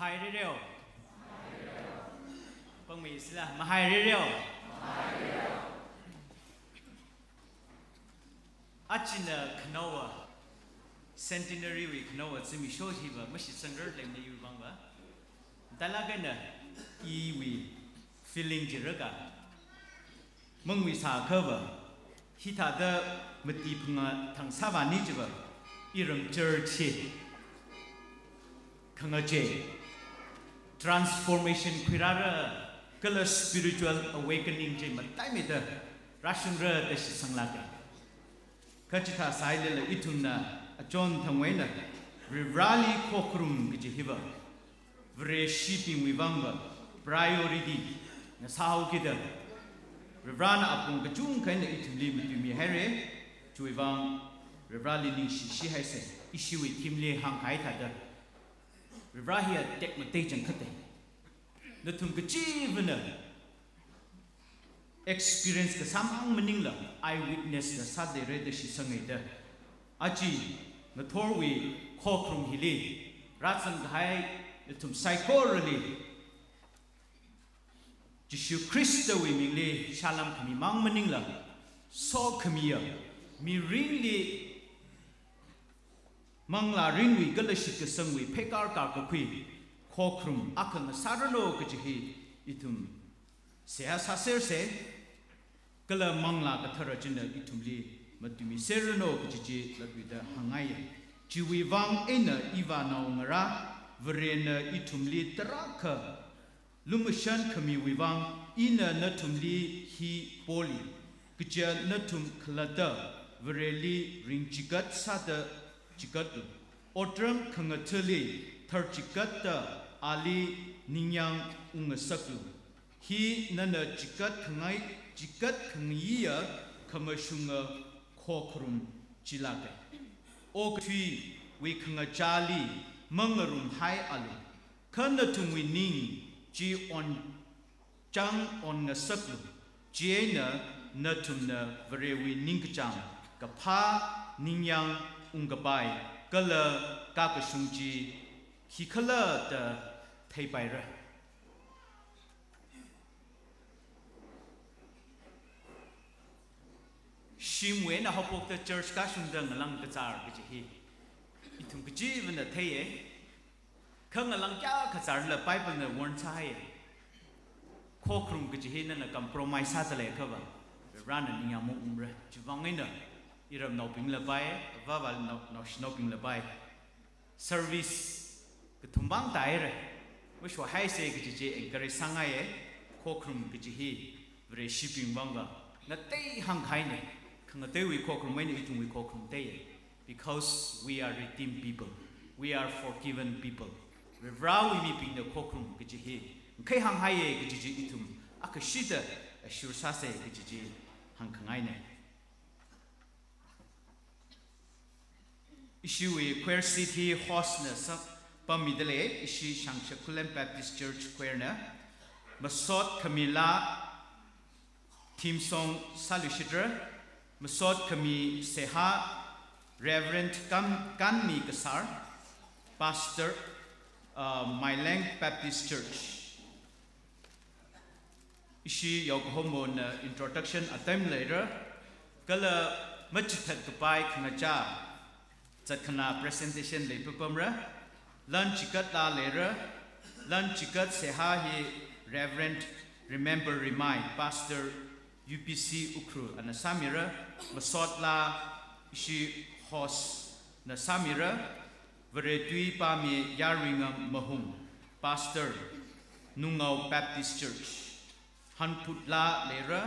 mahai re reo pang mi sila mahai re reo achin da kanowa centenary we kanowa simi sho ji ba ma shi sangar le ni yu bang ba dalaga na i we feeling ji ra transformation khirara color spiritual awakening je ma tai me da ration ra de si sang la ka kachita sai le le itun na tham thangwe na rivali kokrum gi hiba vre shipi miwamba priority na sao ki da rivrana apung ka chung kai na itun li mi mi here chuiwang rivrali ning shi shi hai se ishi wi kim le hang hai tha da Vivrahi tek matejan kate. Nutum kachivana. Experience ka samang mening la eyewitness na sa de rede shi sangai da. Achi na thorwi khokrum hili. Ratsan ghai nutum psychorally. Jishu Krista wi mingli shalam kami mang mening la. So kamiya. Mi ringli mangla ringwi galashit ke sangwi pekar kar ka khui khokrum akang sarano ke jhi itum seha saser se kala mangla ka thara jinna itum li matumi serano ke jhi lagwi da hangai jiwi wang ena iva nau ngara vrena itum li traka lumshan khami wi wang ina na tum li hi poli kje na tum khlada vreli ringjigat sada jigat otram khangatli thar ali ningyang ungasaklu hi nana jigat khangai jigat khangiya kamashunga khokhrum jilage okthi we khangachali mangarum hai alu khanatum we ning ji on chang on na jena natum na ningchang we ningyang ungabai kala ka ka sung ji ki kala de tai bai ra shim we na hop of the church ka sung de ngalang ka zar ge ji i tung ge ji wen de tai ye ka ngalang ka ka zar le bai ban de won chai ye ko krum ge ji he na na compromise sa le ka ba ran ni ya mo um re ji wang ngai na 이름 높임 레바에 바발 높시 높임 레바에 서비스 그 돈방 다이레 무쇼 하이세 그지지 앵거리 상하에 코크룸 그지히 브레 시핑 방가 나 때이 한 가이네 그거 때위 코크룸 왜 이중 위 코크룸 때에 because we are redeemed people we are forgiven people 레브라우 이미 빙의 코크룸 그지히 그한 하이에 그지지 이툼 아그 시드 슈르사세 그지지 한 강아이네 Ishiwe Queer City Hosna sa pamidale ishi Shangsha Baptist Church Queerna Masot Kamila Tim Song Salishidra Masot Kami Seha Reverend Kam Kanmi Kasar Pastor uh, Baptist Church ishi yoghomo introduction a time later kala machithat kapai chakna presentation le pupamra lunch kat la le ra lunch kat se hi reverend remember remind pastor upc ukru ana samira masot la shi host na samira vre tui pa mi yaringa mahum pastor nungau baptist church hanput la le ra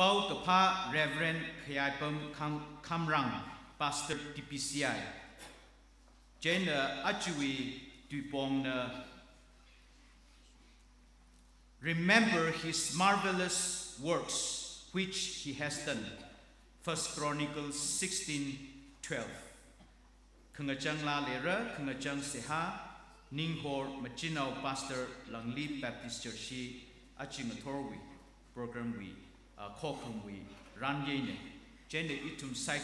pau ka reverend khyai pam pastor TPCI. Jen Ajui Dubong remember his marvelous works which he has done. First Chronicles 16, 12. Kengajang la lera, kengajang seha, ninghor machinao pastor Langli Baptist Church achimatorwi program we uh, kokam we ranye ne jende itum sai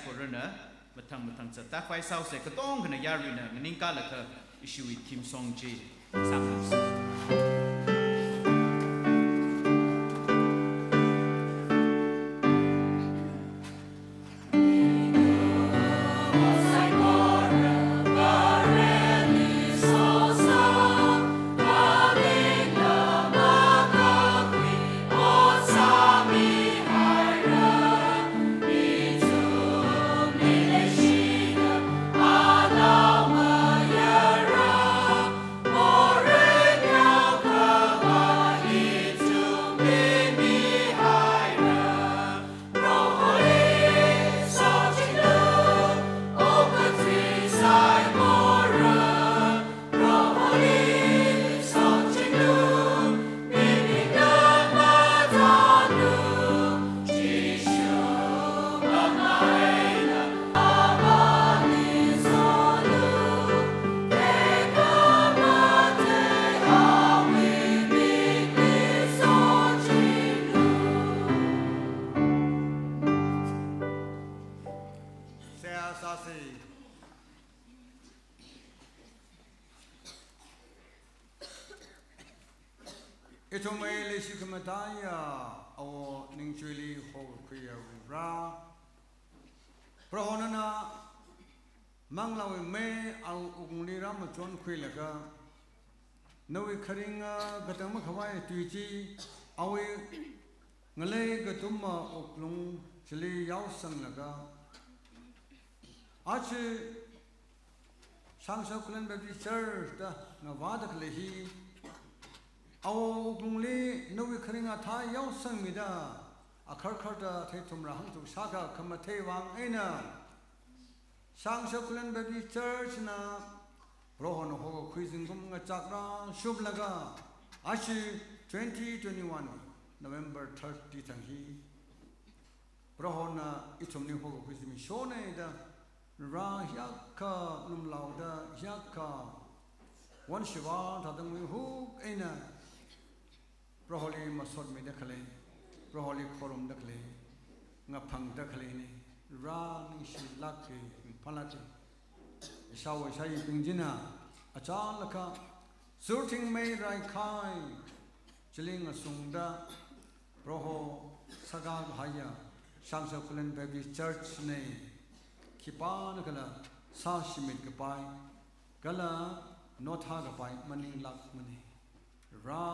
matang matang sa ta kwai sao se katong kana yari na nganing kala ka issue with Kim Song Jae. Sakos. nawe kharinga gatang ma khawai tui chi awe ngale ga tumma oklung chili yau sang laga ache सांसद कुलन बेबी church ता नवाद खले ही आओ उंगली नवी खरिंगा था यौ संग मिदा अखर खर ता थे तुम रहंग तु सागा खम थे वांग ऐना सांसद कुलन बेबी चर्च ना rohon hogo khuizing gumga chakra shub laga ashi 2021 november 30 thang hi rohona itumni hogo khuizimi shone da ra hyakka num lauda hyakka wan shiva thadang mi hu aina proholi masod mi dakhale proholi khorum dakhale nga phang dakhale ni ra ni shi lakhe phalate ईशा वैशाई पिंजिना अचानक सुरथिंग में राइखाई chilling सुंगदा प्रोहो सगा भाया सांसा कुलन बेबी church ने खिपान गला साशिमित गपाई गला नोथा गपाई मनिंग लाख मने रा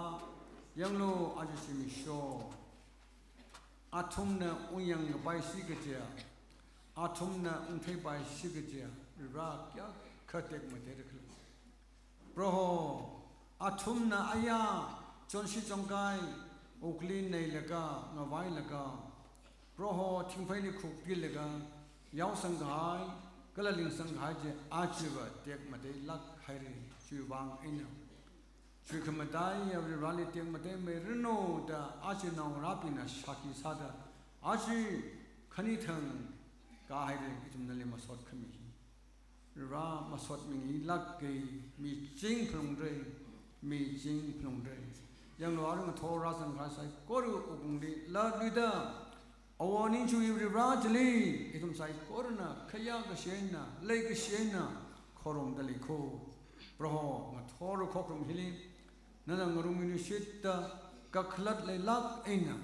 यंगलो आजुसिमी शो आथुमना उयंग बाई सिगजिया आथुमना उंथे बाई सिगजिया 라캬 카텍 모데르 프로호 아툼나 아야 존시 정가이 오클린 네일가 나바일가 프로호 लगा 쿠길가 양상가이 글라링 상가제 아치바 텍 모데 락 하이리 슈방 인 쿠크마다이 에브리 발리 텍 모데 메르노 다 아치나 라피나 샤키 사다 아시 ཁ ཁ ཁ ཁ รามาสดมีลักกีมีจริงพลงเรมีจริงพลงเรยังหลวงมาโทรสังขารใส่ก็รู้อุปงดีลาดีดาอวานิชูอิบริราจลีอิทุมใส่ก็รู้นะขยะกเชนนะเลยกเชนนะขอรมดลิโคพระหงาทอรุขอรมฮิลีนั่นงรุมินุชิตตะกักลัดเลยลักเองนะ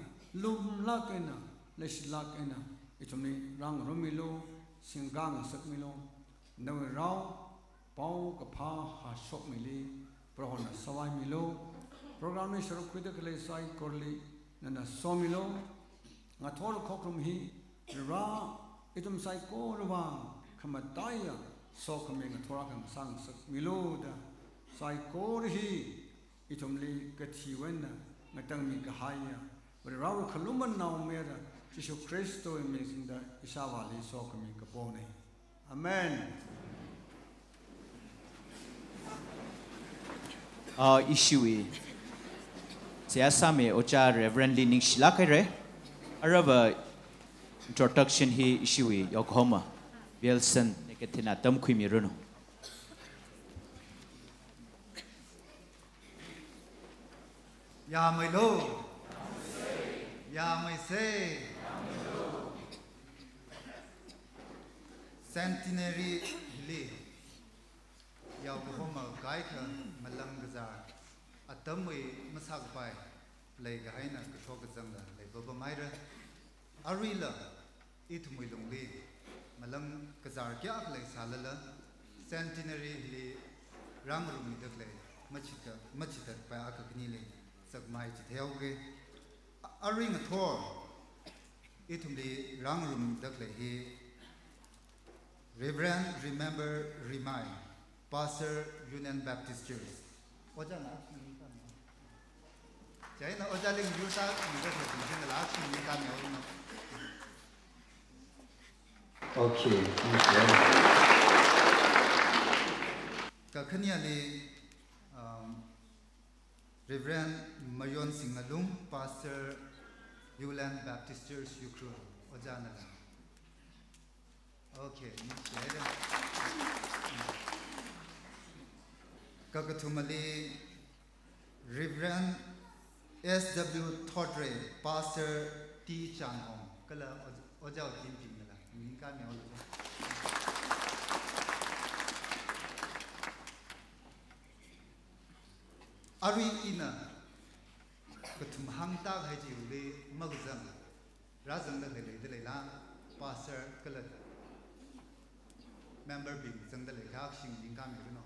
ลุมลักเองนะเลชสลักเองนะอิทุมนี้รังรุมิโลสิงกังสักมิโล नव राव पाओ कफा हासो मिले प्रहन सवाई खुद के लिए सवाई मिलो अथोर ही रा इतुम साई को रवा सो खमे थोड़ा कम को ही इतुम ले कथिवन न तंग मी कहाया बड़े राव खलुमन नाव सो खमे कपोने Amen. Uh, issue. Saya sama Ocha Reverend Lining Shila kere. Arab ah, introduction he issue Yokohama Wilson neketina tam kui miruno. Ya my lord. Ya my say. Centenary Lee. yau ko homa gai ka a a it le centenary le pa le a it he Reverend, remember, remind. Basel Union Baptist Church. 어제나 저희는 어제는 유사 Okay, thank you. Reverend Mayon Singalung, Pastor Yulan Baptist Church, Okay, Ka Reverend S.W. Todre, Pastor T. Chan Khong, kala ojaotim pingala. Ngungi nga miau luka. Ari ina, kathum Hangta ta khaichiyo le magh zang, ra zang tala lele tala la, Pastor kala member bing zang tala le ka, shing ngungi nga miau luka.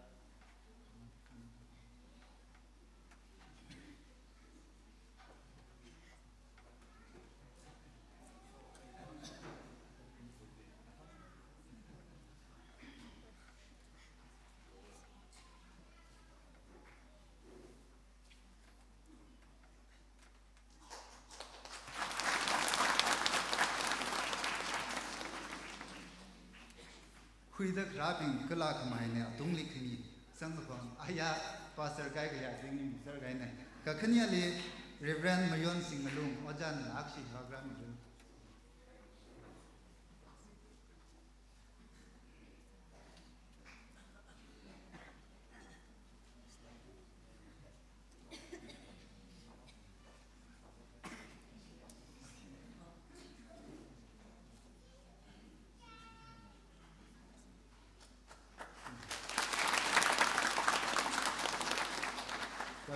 Kuidak rabin kala kamaine adung likhni sangbang aya pastor kai kya dingni sir kai ne kakhnya le reverend mayon singh malung ojan lakshi lagra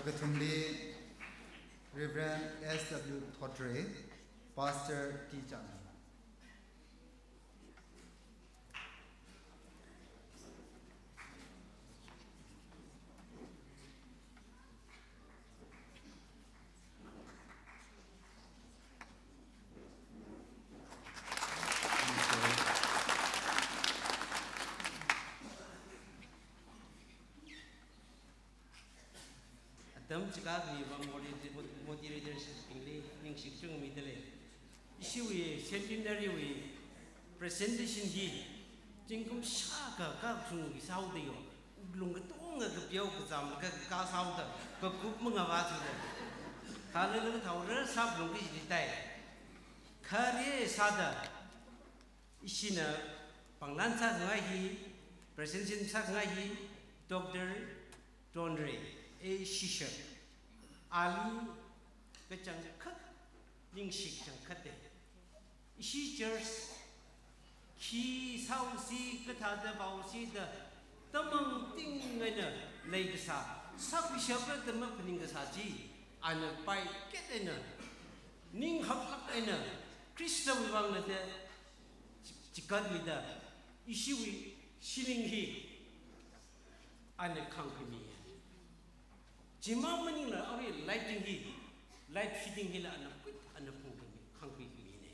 Agathumli, Reverend S.W. Thotre, Pastor T. Chang. c i d a ni v a m o di di m o r i di desses i n g di ê i em s i t i o no middle. i s i o i centenary way presentation di. 지금 샤가 각 중국이 사우디요. 울렁 그 똥가 그 뼈우 그 잠, 그가 사우다. 그 급문가 와주고. 가르는 타오를 사블롱 그 지다에. i 리에 사다. 이시 d 방난 i 가히 presentation 사가 i doctor Dondre A. Shisha. Ali the changja khak ning shik chang khate ishi jers ki sau si ka tha da bau si da tamang ting ngai na lei sa sak bi shap da ma pning ka sa ji an pai ket na ning hak lak na krishna wang na de chikat mi da ishi wi shiling hi an khang jima mani la ari lighting hi light fitting hi la anak pit anak pung hi khang pi hi ne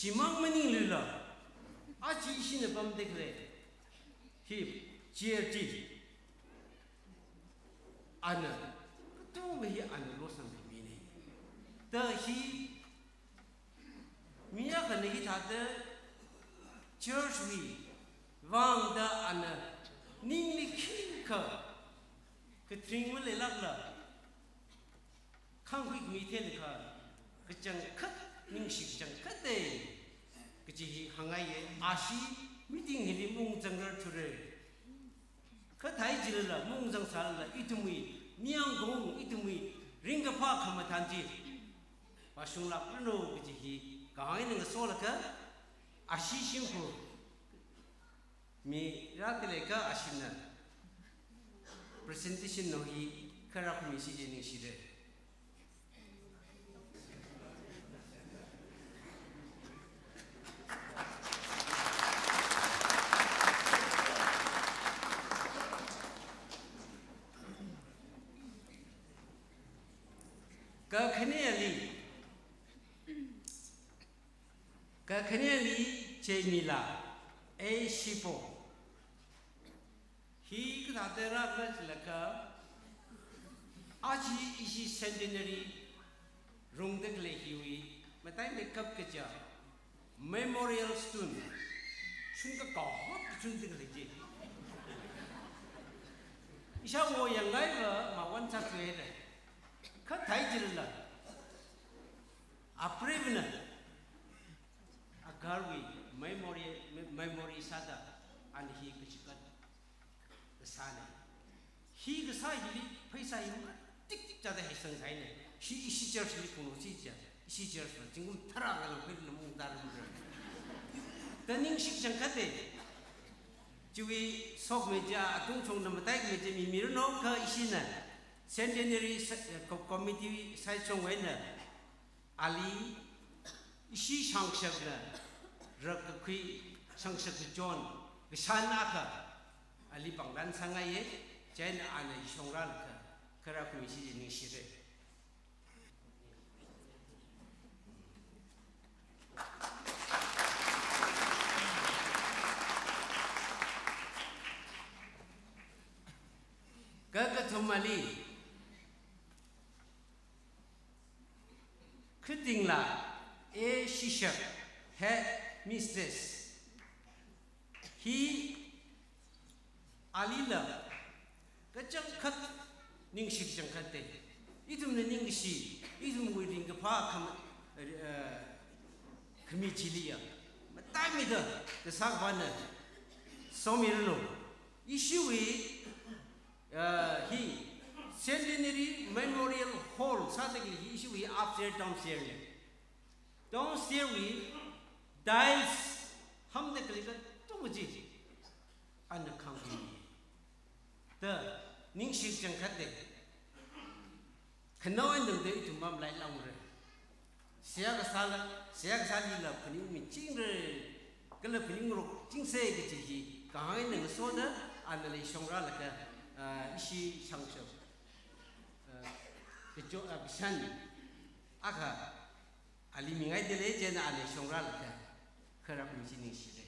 jima mani le la a ji shi ne bam dek le hi jie ji ana tu me hi ana lo san bi ne ta hi miya khane hi ta de church wi wang da ana ning li king ka 그 드링을 내라라 칸퀵 미텔 카컷 닝식 짱 컷데 그지 항아이에 아시 미팅 헤리 몽정거 추레 그 타이지르라 몽정 살라 이듬위 미앙고 이듬위 링가파 카마 단지 바숑라 끄노 그지 히 가이닝 소라카 아시 심포 미 라틀레카 아시나 presentation no hi kara khumi si jini si de ka khane ali ka khane ali che mila e shipo Adera Rajlaka, Aji Ishi Centenary, Rungdak Lehiwi, Matai Makeup Kaja, Memorial Stone, Sunka Kahot Sundak Leji. Isha Wo Yang Laiva, Mawan Chakwere, Katai Jirla, Aprivna, Agarwi, Memory, Memory Sada, and he 사네. 희그사 일이 회사 이런 띡띡자다 했던 사이네. 시 시절 소리 보는 시절 시절 소리 지금 타라가는 그런 너무 다른 거. 더닝 식장 같대. 지위 속매자 동총놈의 대기매자 미미로 놓고 이시는 센티너리 커미티 사이총웨는 알리 이시 상석나 럭크퀴 상석 존 산아카 ali pangdan sanga ye chen an i s o n g r a l ka kara ku si ni si re ka ka t o m a l i khting la e shisha he mistress he 알릴라 그정컷 닝식 정컷 때 이듬는 닝시 이듬고 이런 거 파악하면 금이 질이야 땅이다 그 사과는 소미르노 이슈위 히 centenary memorial hall 사대기 이슈위 upstairs downstairs downstairs dies 함대 클릭은 또 뭐지 안 나간 거 tā nīng shīr chāng khat dēk khanāwān dāng dēk tū māma lāi lāng rē siyā kā sāla, siyā kā sāla yīla pāni wīmī chīng rē kāla pāni ngurō chīng sē kā chī hī kāngāi nāng sō dā āndā lī shōng rā lakā īshī chāng shō kā chō kā shān ākā ālī mī ngāi dēlē jēnā āndā lī shōng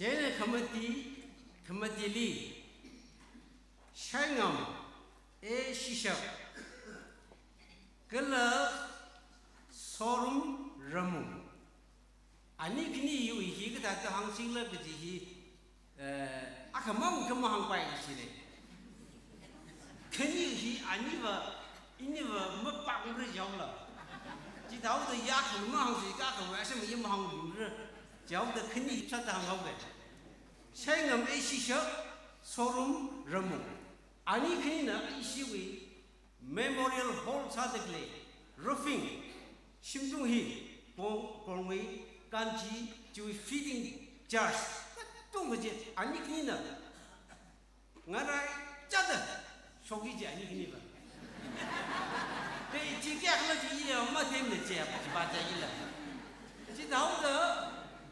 今日他们的，他们的香港，昂爱西脚，跟拉扫帚、热布。啊，你肯定有一些个，在这行些了格些。呃，啊，可么跟么样关系嘞？肯定是啊，你话，你尼没把功夫用了，今到子牙红么样子，今朝为什么有么样子？jiang de ken ni zhan de hang hao ge. Shai ngam e xi xiao, so rong ren mong. Ani ken ni na e xi wei, memorial hall cha de gle, roofing, xim zhong hi, gong, gong wei, gan ji, ji wei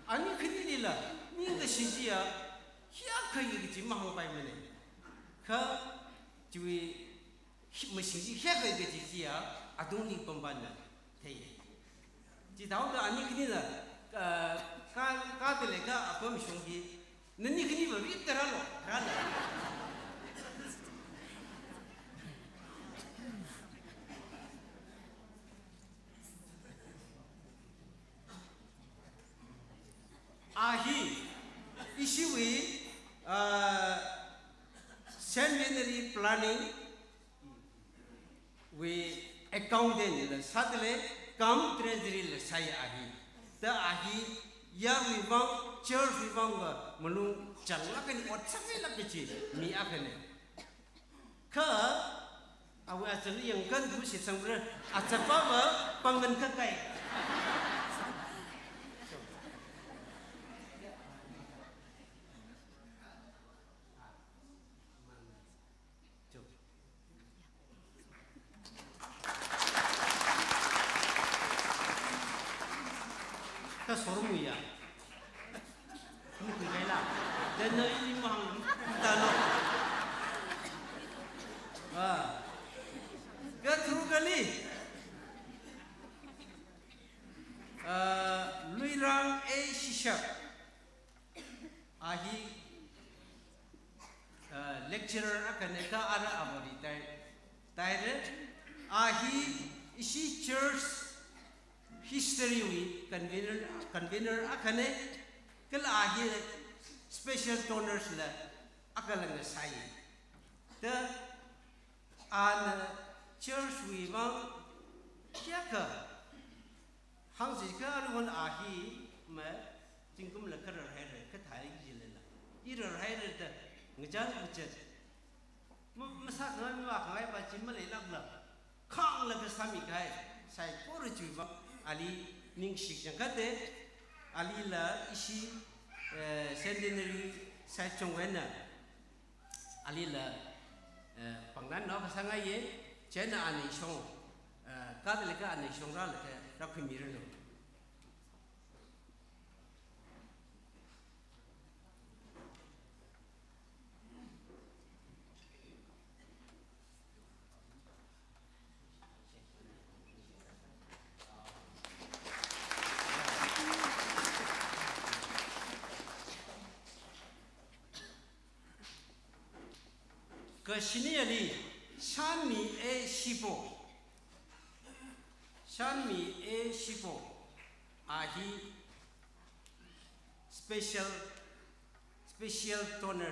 아니 근데 일라 니가 신지야 희약한 얘기 좀 하고 빠이면 그 주위 뭐 신지 희약한 얘기 지지야 아동이 뻔뻔나 대예 지다오가 아니 근데 일라 가 가들레가 아범 너니 근데 왜 이따라로 ahi issue we uh seminary planning we accountant the suddenly come treasury le sai ahi the ahi ya we bang church we bang melu jalla kan whatsapp la ni ji mi akene ka awe atli yang kan du si sangre atapa pangan ka kai kaneka ara amari tai tai ahi isi church history wi convener convener akane kal ahi special toners la akalanga sai the an church wi ma yaka hang ji ka arwan ahi ma tingkum la kar hai re ka thai ji le la ir hai re ta ngja ngja mā sā kāngā mī wā kāngā yā bā jī mā lī lā bā kāng lā kā のシニアにシャンミエシボシャンミエシボアヒスペシャルスペシャルトナー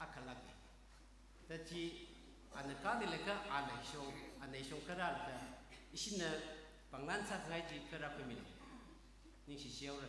アカラギたちアナカディレカアナションアナションカラルカイシナパンガンサカイジカラフミリニシシオラ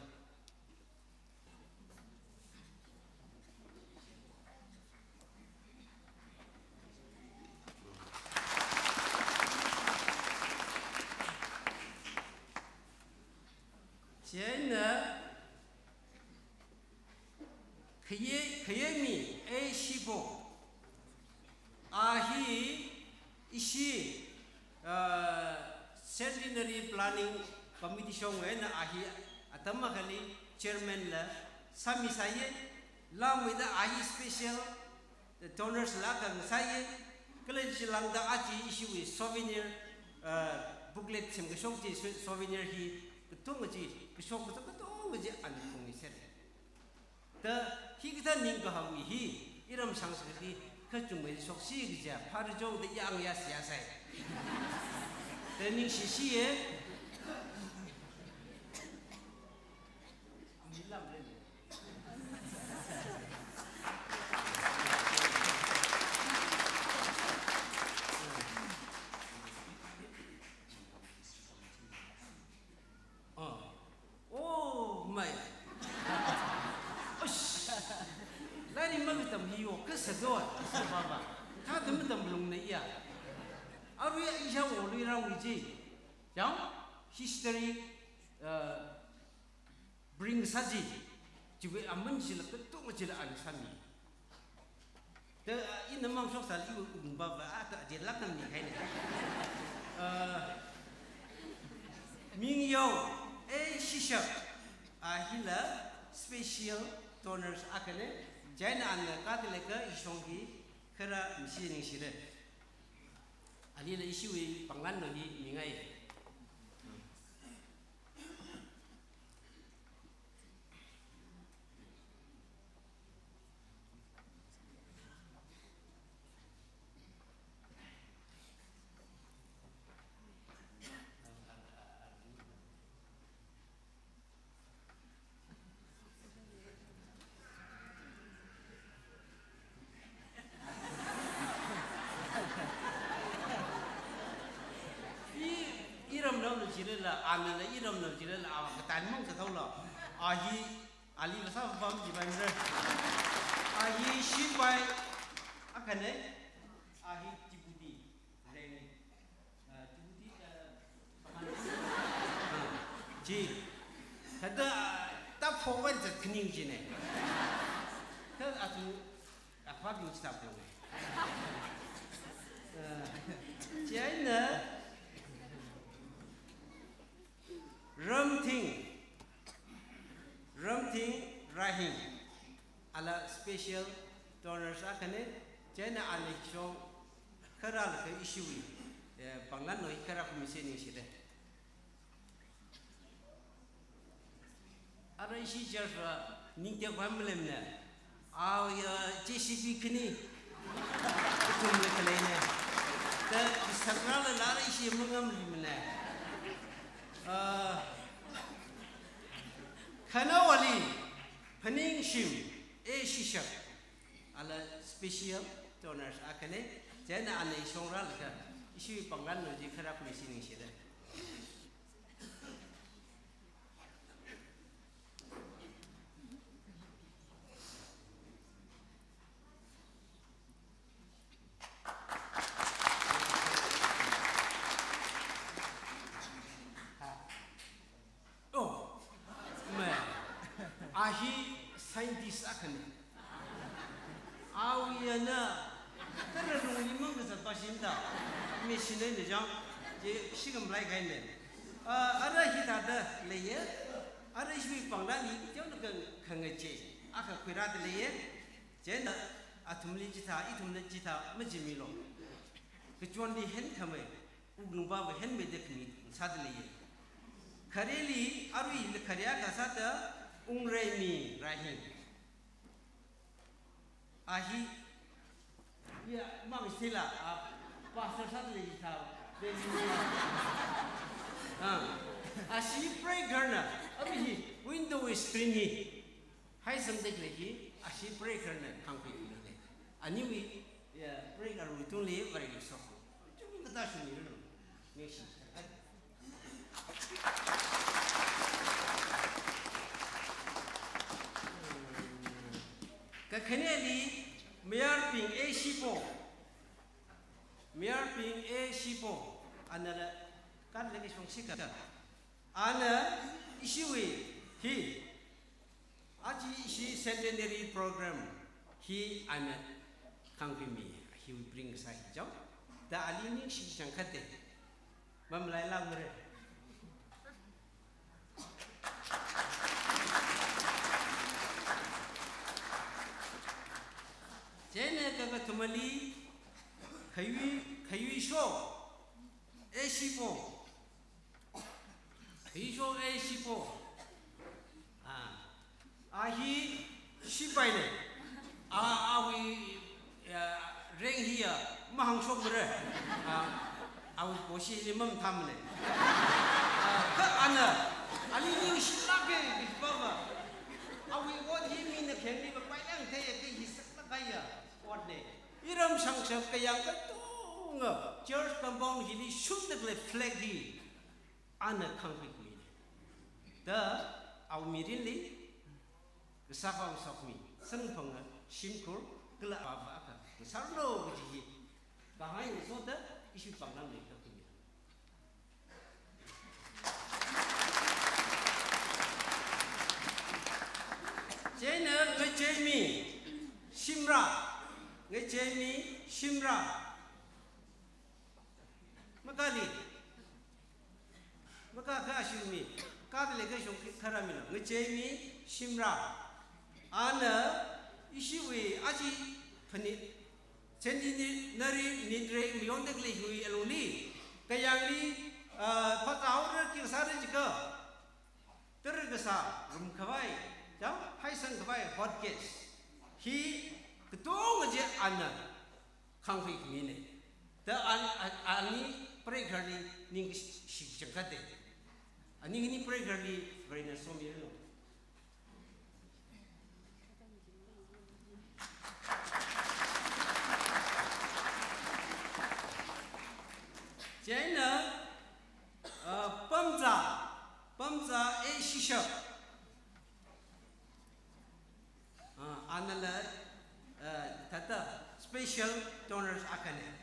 planning committee show ngai na ahi atama khali chairman la sami saye la mida ahi special the donors la kan saye kala ji lang da ati issue with souvenir uh, booklet sim ga shong souvenir hi tu ngi ji ki shong ta to ngi ji an khong ni ser ta hi ga ning ga hawi hi iram sang sa ki ka chung me shok si ji ya par jo de yang ya sia sai ning saji cuba aman sila petu majila an sami te ina mam so Ibu iu um baba ata ah, ni kan ni hai ah, eh ming yo ah, special toners akale eh, jain an la ka tele isongi kerana msi ning sile ali le isu i panglan no ni 起来了，俺们的一扔扔起来了啊，单弄石头了。阿姨，阿里了啥方一般是？阿姨习惯，阿可能，阿姨记不得，来呢，呃，记不得呃，记，他的他破万子肯定记呢，他阿叔阿发表起啥不用？呃，真的。Ramting. Ramting Rahing. Ala special donors akane jana alekso karal ke isui. Eh, bangan noi kara komisi ni sile. Ara isi jarfa ningte kwamlemne. Aw ya JCB kini. Kumle kalene. Ta sakrala lara isi mungam limne. Ah 他那话里，喷点水，也洗洗。阿拉必须到那儿，啊，肯定在那安尼冲了去。一些保安同志看他回去能写的。lai gai ne ara hi da da le ye ara hi pang da ni jo na kan kan ga che a ka kwe ra de le ye je na a thum li ji tha i thum le ji tha ma ji mi lo ke chon di hen tha me u nu ba we hen me de khni sa de le ye खरेली अरु इल खऱ्या कसा तर उंगरेनी राही आही या मग सिला पासष्टात लिहिता 아, 아, 시브레이커는 어미지 윈도우 스트링이 하이선데 그래기 아 시브레이커는 한국 있는데 아니 위 예, 브레이커 위 돈리 브레이커 소고 좀 이거 다시 이러는 역시 그 그네리 미아핑 A15 미아핑 A15 anda la kan lagi song sika ana isiwi hi aji isi centenary program hi ana kang bi he will bring sa hi jaw da ali ni si chang khate mam lai la mure Jenis kata kembali kayu kayu show A14 비쇼 A14 아 아히 시바이네 아 아위 랭히야 마항쇼그래 아 아우 보시지만 담네 아그 안나 아니 이거 신나게 봐봐 아위 원히미는 갱리가 빨랑 대야 그 히스가 가야 원네 이름 상처 그양 것도 George b a m p o n g Hili shundakle f l a g he ana c o n g r i kumine. Da au mirinli e s a p a usakmi. s a n panga s i n k u r gla b aba a k e Sarno gjihi. b e h a i so da ishi pangnam e s a o u m i n e Jena n g e j e m e simra ngejemi simra makali makaka ashirmi kadle ke shonki karamina ngchemi shimra ana ishiwi aji phani chenni nari nindre miyondekle hui aloni kayangli pataur ki sare jika tergesa rum khawai jam haisan khawai hot case hi ketong je ana khangfi mine ta an ani pregarli ning shik chakate ani hini pregarli vaina somirno chaina pamza pamza e shishak anala tata special donors akane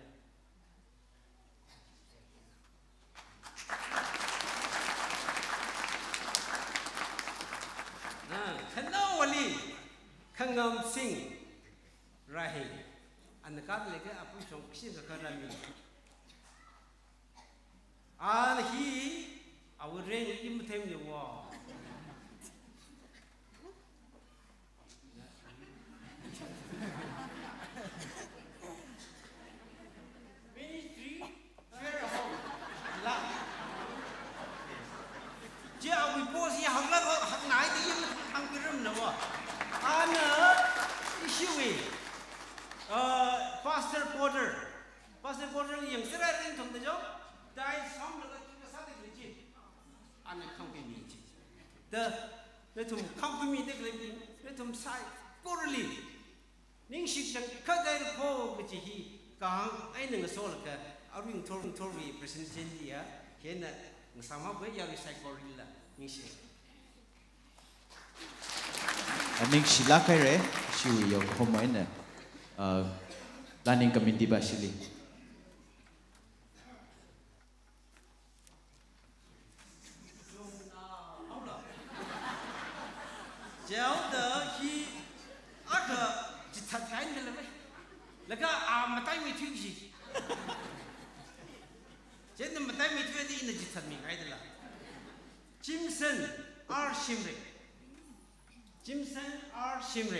Kangam s i n g Rahi and the Catholic Apuchong Kshingakarami. a n h h a w u r reign in the w a border. What's the border? Young sir, I think, don't you? That is some of the people said it, you see. I'm a company. The, the two company, the company, the two side, quarterly. Ning shi chang, ka gai ni po, ka chi hi, ka hang, ay ni ya. ng so ya la ka, aru yung tor, yung tor, yung presen chen di ya, kien na, ng sang ning shi. Ning shi la kai re, shi wu yung homo ay ah, na, Laning kami di Basili. Jauh dah si aga jatuh ni lembek, lah, leka amatai ah, mesti si. Jadi amatai mesti ada ini jatuh ni Jimson R Shimre, Jimson R Shimre,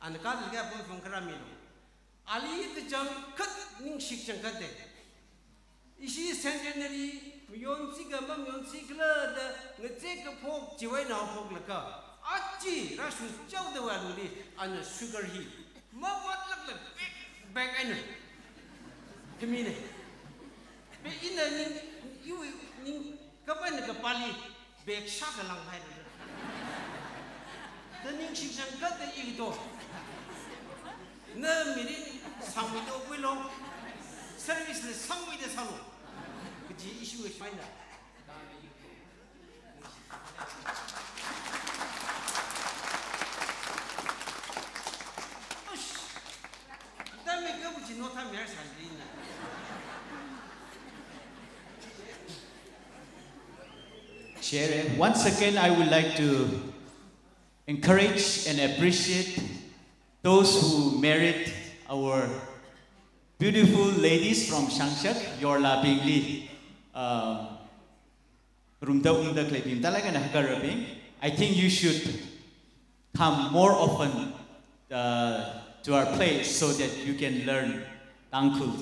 anak kau leka pun fungsi ramilu. 알리드 점컷 닝식정 같대 이시 생전들이 용식가 용식러다 네제가 폭 지와이 나오폭라가 아찌 라수 쩌우더와 우리 아니 슈거히 마왓락라 백백에는 힘이네 베이는 유 가만히 그 빨리 백샤가 랑 하이는 더 닝식정 같대 이기도 남미리 Once again, I would like to encourage and appreciate those who married our beautiful ladies from Shangshak, Yorla Bingli, uh, Rumda Umda Klebim, Talaga Nahakarabing, I think you should come more often uh, to our place so that you can learn Tangkul.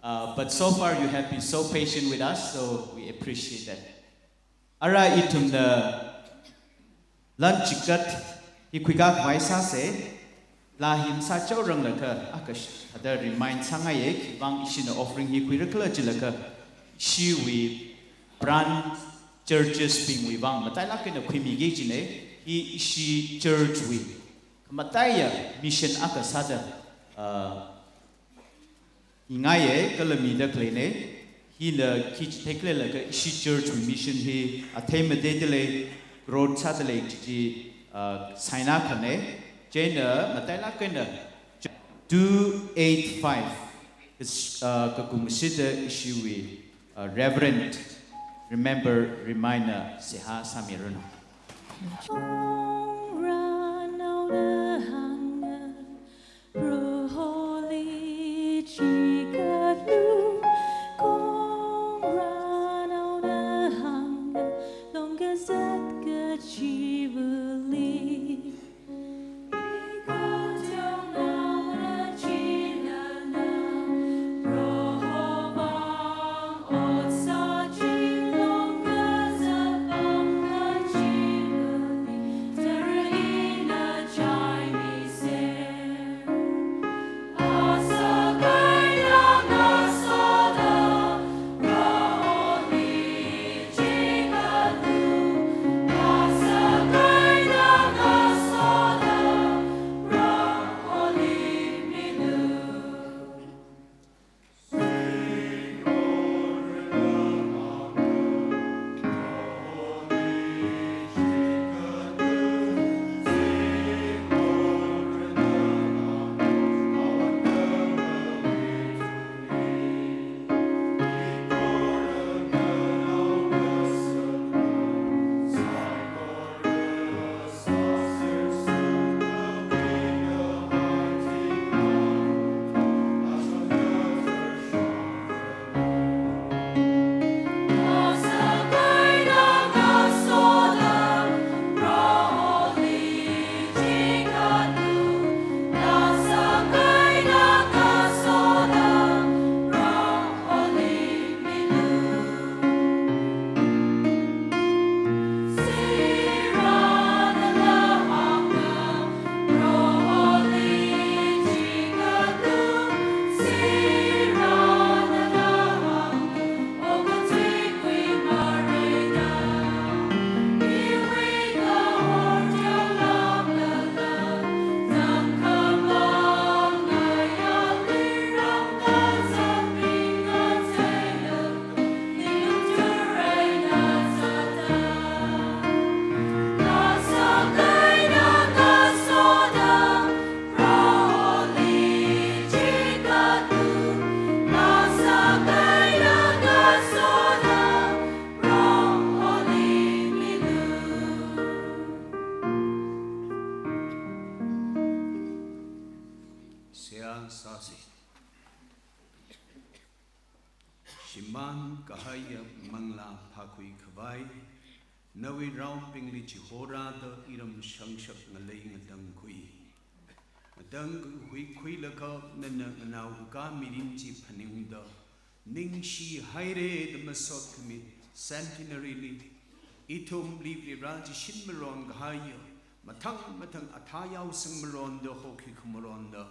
Uh, but so far you have been so patient with us, so we appreciate that. Ara itum the lunch cut, ikuiga kwaisa lahim sa chau rang laka akash ada remind sanga ye bang isin offering hi kuira kala ka. shi we brand churches ping we bang matai laka na khimi ge jine hi shi church we matai ya mission aka sada uh, inga ye kala mi da klene hi la kich tekle laka shi church we mission hi athemade dele growth sadale ji uh, sign up kane Jana, Matela Kena, 285. Uh, Kakumusida Ishiwi, uh, Reverend, remember, reminder, Seha Samiruna. pingli chi hora iram shangshak ngalay ngadang kui. Ngadang hui kui laka nana nganaw ka mirim chi paning da. Ning shi haire da masot centenary li. Itum libri raji shin maron gahaya. Matang matang atayaw sang maron da hoki kumaron da.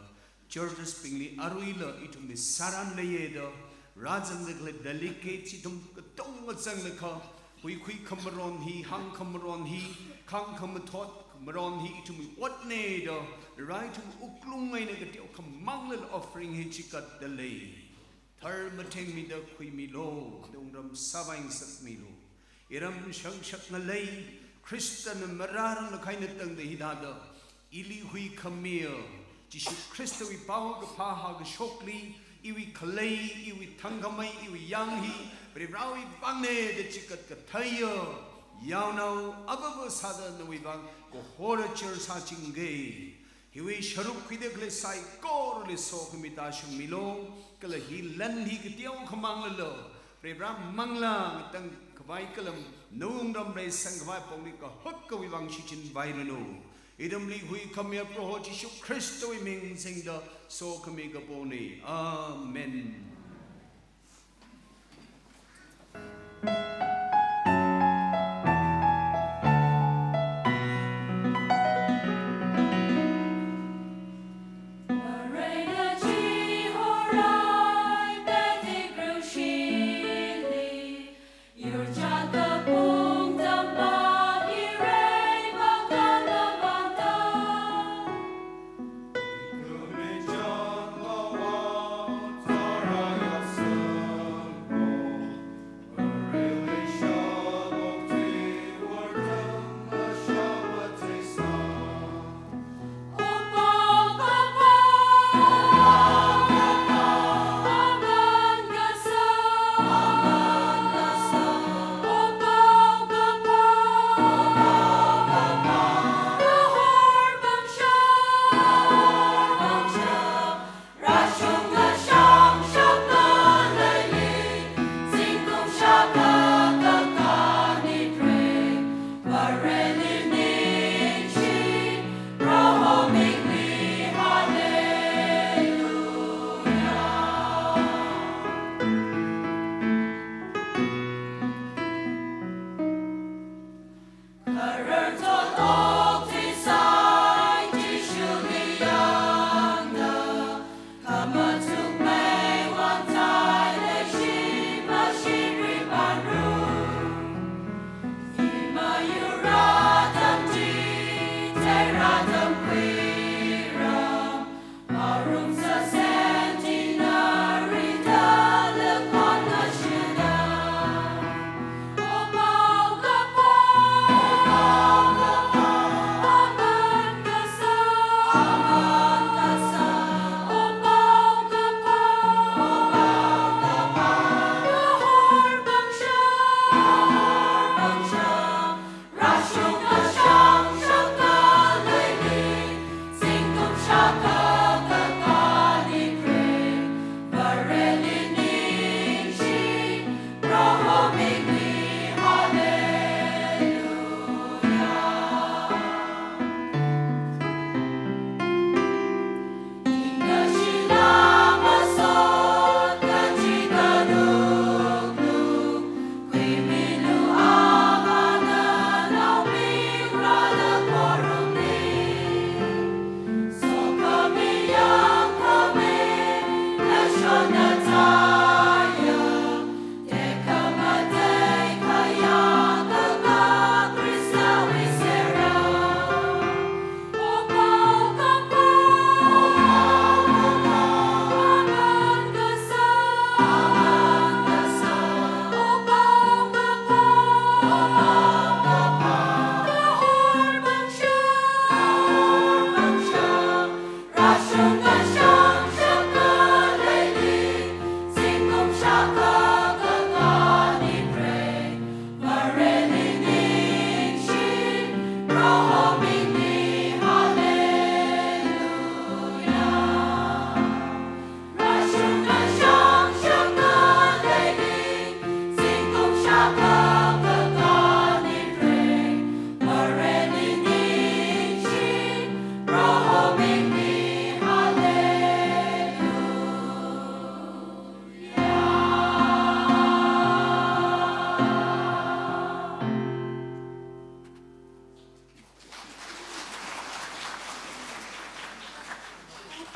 Churches pingli aruila itum saran layeda. Rajang nagla delicate itum katong ngat sang nakah hui kui kamaron hi hang kamaron he kang kamatot kamaron he to me what ne right to uklung na ne gatio offering hi chikat delay thar mateng mi da kui mi lo dong ram sat mi lo iram shang shak na lay kristan marar na kai ne tang de hi da ili hui kamil jisu kristo wi pau ga pa ha ga shokli iwi kalei iwi tangamai iwi yanghi Brevrawi bangne de chikat kataya. Yaunau abava sadan wibang go hora chur sachingay. Hiwi sharuk kidakle sai kor le sok mitashum milo. Kala hi lan hi kitiong kamangalo. Brevram manglang tang kawai kalam noong ram re sangwai pongli ka hok ka wibang chichin vairano. Idam li hui kamya proho chishu Christo iming sing da so kamika poni. Amen. Thank you.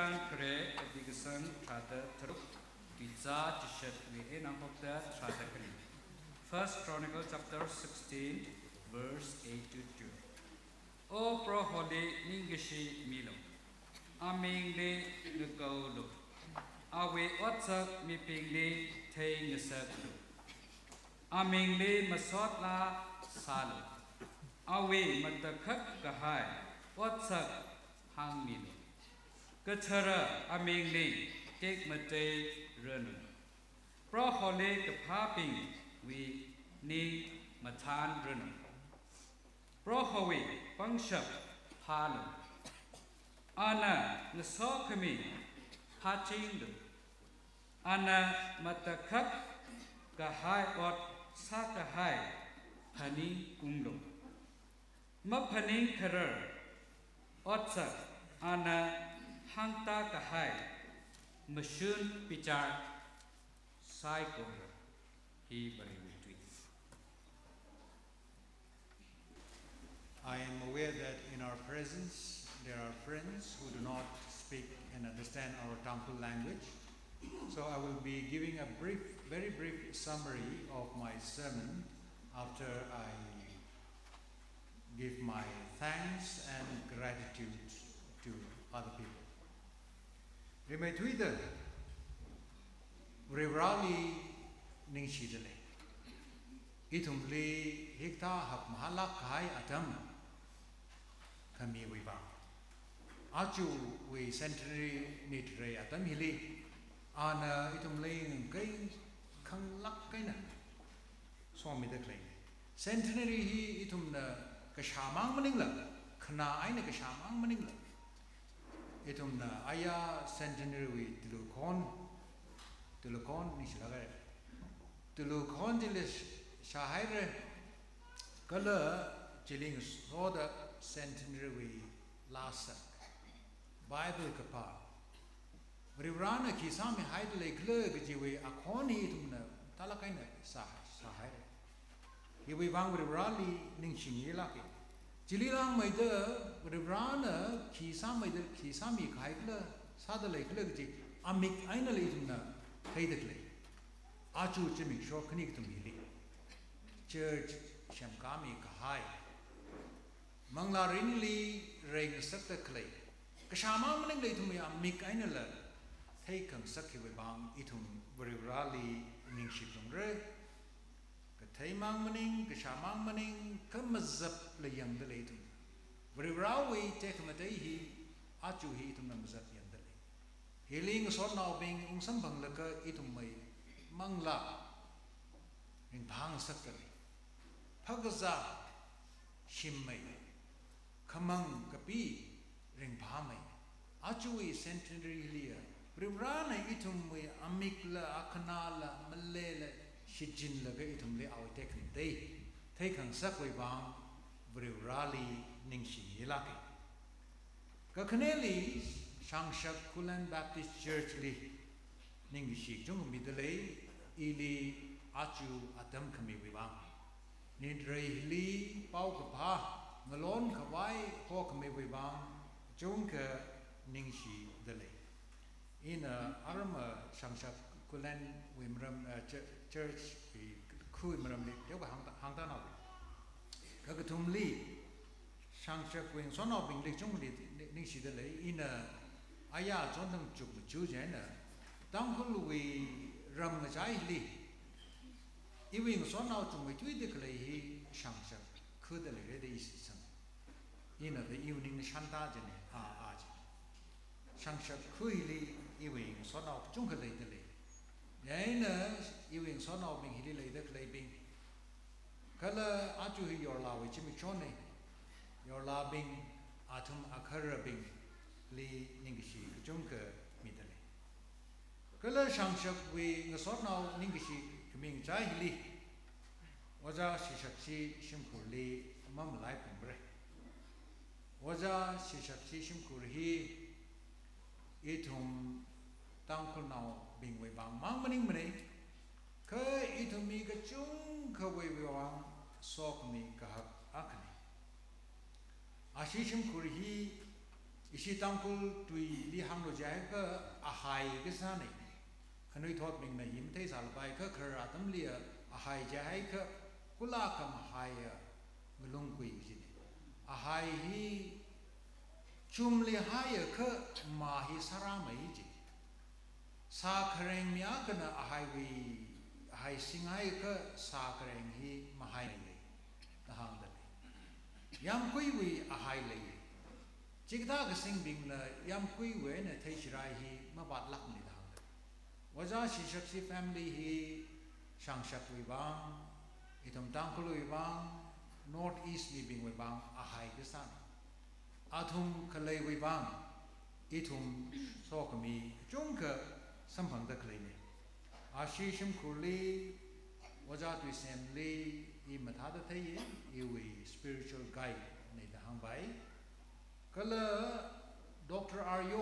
Kre Kri. First Chronicle chapter 16 verse 8 to 2. O pro holi ningishi milo. Aming le nukaulo. Awe otsak miping le te ngisaklo. Aming le masot la kahai. Otsak hang milo. กเทระอามิงลีเกกมาเจเรนเพราะฮอเลกับพาปิงวีนีมาทานเรนเพราะฮอวีฟังชับพาลอาณางสอคมีพาจิงดอาณามาตะคักกะหายอดซากะไฮพานิกุงดมมาพานิคเรออดสักอาณา Hanta kahai pichar sai he I am aware that in our presence there are friends who do not speak and understand our Tamil language. So I will be giving a brief, very brief summary of my sermon after I give my thanks and gratitude to other people. ဒီမဲ့ထွေးတယ်ရေရာလီနင်းရှိတယ်ဤထုံလီဟိတာဟပ်မဟာလခိုင်အဒမ်ခမီဝိပါအာချူဝေစန်တရီနေတရေအဒမ်ဟီလီအာနာဤထုံလီငကိခန်လက်ကိနာဆောမီတက်လိုက်စန်တရီဟီဤထုံနကရှာမန်းမနင်းလခနာအိုင်းနကရှာမန်းမနင်းလခ itum na aya centenary we dilukon dilukon ni shlagar dilukon dilis shahaire kala chiling so the centenary we last bible kapa rivrana ki sami haidle glug ji we akoni itum na talakaina sa sahaire ki we bang rivrali ning shingila ke जिलीलांग मैद रिब्रान खीसा मैद खीसा मी खाइकल साद लेखल जे अमिक ले तुम ना खैद ले शोखनी तुम हिले church शमका मी कहाय मंगला रिनली रेंग सत खले कशामा मने ले तुम या अमिक आइन बाम इथुम बरिब्राली निंगशिकम रे Taimang mening, kishamang mening, kemazap le yang dele itu. Beri rawi tek madehi, acuhi itu namazap yang dele. Hiling so naubing ung sambang leka itu mai mangla. Ing bang sakali. Pagza shim mai. Kamang kapi ring pa mai. Acuhi centenary liya. Beri rana itu mai amikla, akanala, malela, shi jin la ge thum le au te kan te thai khang sa koi ba vre rali ning shi la ke ka khne li sang shak kulan baptist church li ning shi jung mi de le i li achu atam khami wi ba ni dre li pau ka pha ngalon khawai ho khami wi ba jung ka ning shi de le in a arma ờ, sang shak kulan wimram ờ, church church bi khu mi ram ni yo ga hang ta hang ta na bi ga ga thum li shang che kwen so no bing li ni shi de le in a uh, aya zon dang chu bu chu jen na uh, dang ram ga li i wi son no chu mi chu de ke shang che khu sang in a uh, ning shan shang li i Yaina, even son of me, he delayed the claiming. Kala, atu your la, which me choni, your la bing, atum akarabing, li ningishi, junker, middle. Kala shamshak, we, the ningishi, to mean jahili, was a shishakshi, shimkuli, mum life and bread. Was a shishakshi, itum, tankle 名为王，王不灵不灵，可一头米个中可为为王，说不灵个阿克尼，阿西什库里，इसी तंकुल तुई ली हम लो जाए का अहाई के साने खनुई थोत मिंग नहीं हिम थे साल पाए का खर आतम लिया अहाई जाए का कुला कम हाय गलुंग कुई जिने अहाई ही चुम ले हाय का माही सराम ही जी sa kareng mia kana ahai wi ahai singai ka sa kareng hi mahai le tahang da yam kui wi ahai le chigda ga sing bing la yam kui we na thai chirai hi ma bat lak ni da waja shi shakshi family hi sang shak wi bang itam tang kulu wi bang north east ni bing wi bang ahai ga san athum kalai wi bang itum sokami chung ka ꯁꯝꯐꯪꯗꯈꯂꯩꯅꯦ ꯑꯁꯤ ꯁꯨꯝ ꯈꯨꯔꯂꯤ वजा तु सेमले ई मथा द थई ई वे spiritual guide ने द हम भाई कल डॉक्टर आर्यो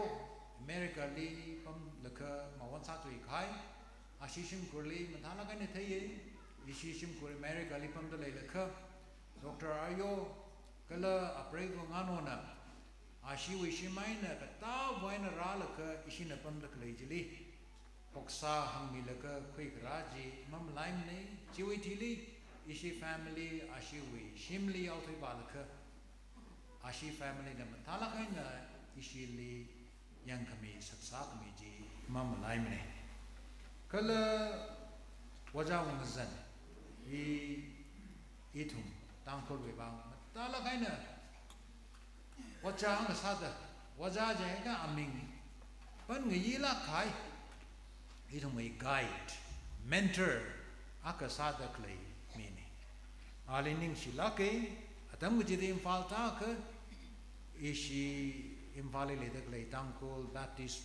अमेरिका ली पम लख मवन सा तु खाई आशीषम कुरली मथा लगा ने थई आशीषम कुर अमेरिका ली पम द तो ले लख डॉक्टर आर्यो कल अपरे ना आशी वे शिमाइन वाइन रा ले poksa hangi laka quick raji mam lime nei chiwi tili ishi family ashi we shimli althi balaka ashi family dam tala khainga ishi li yang kami saksak mi ji mam lime nei kala waja wangzan i itum tangkol we ba tala khaina wacha ang sada waja jayega aming pan ngi la khai 一种为 guide, mentor, aka sadak lay mini. Alining si laki, atam gujidi imfal taka, ishi imfali ledak lay tangkul, baptist,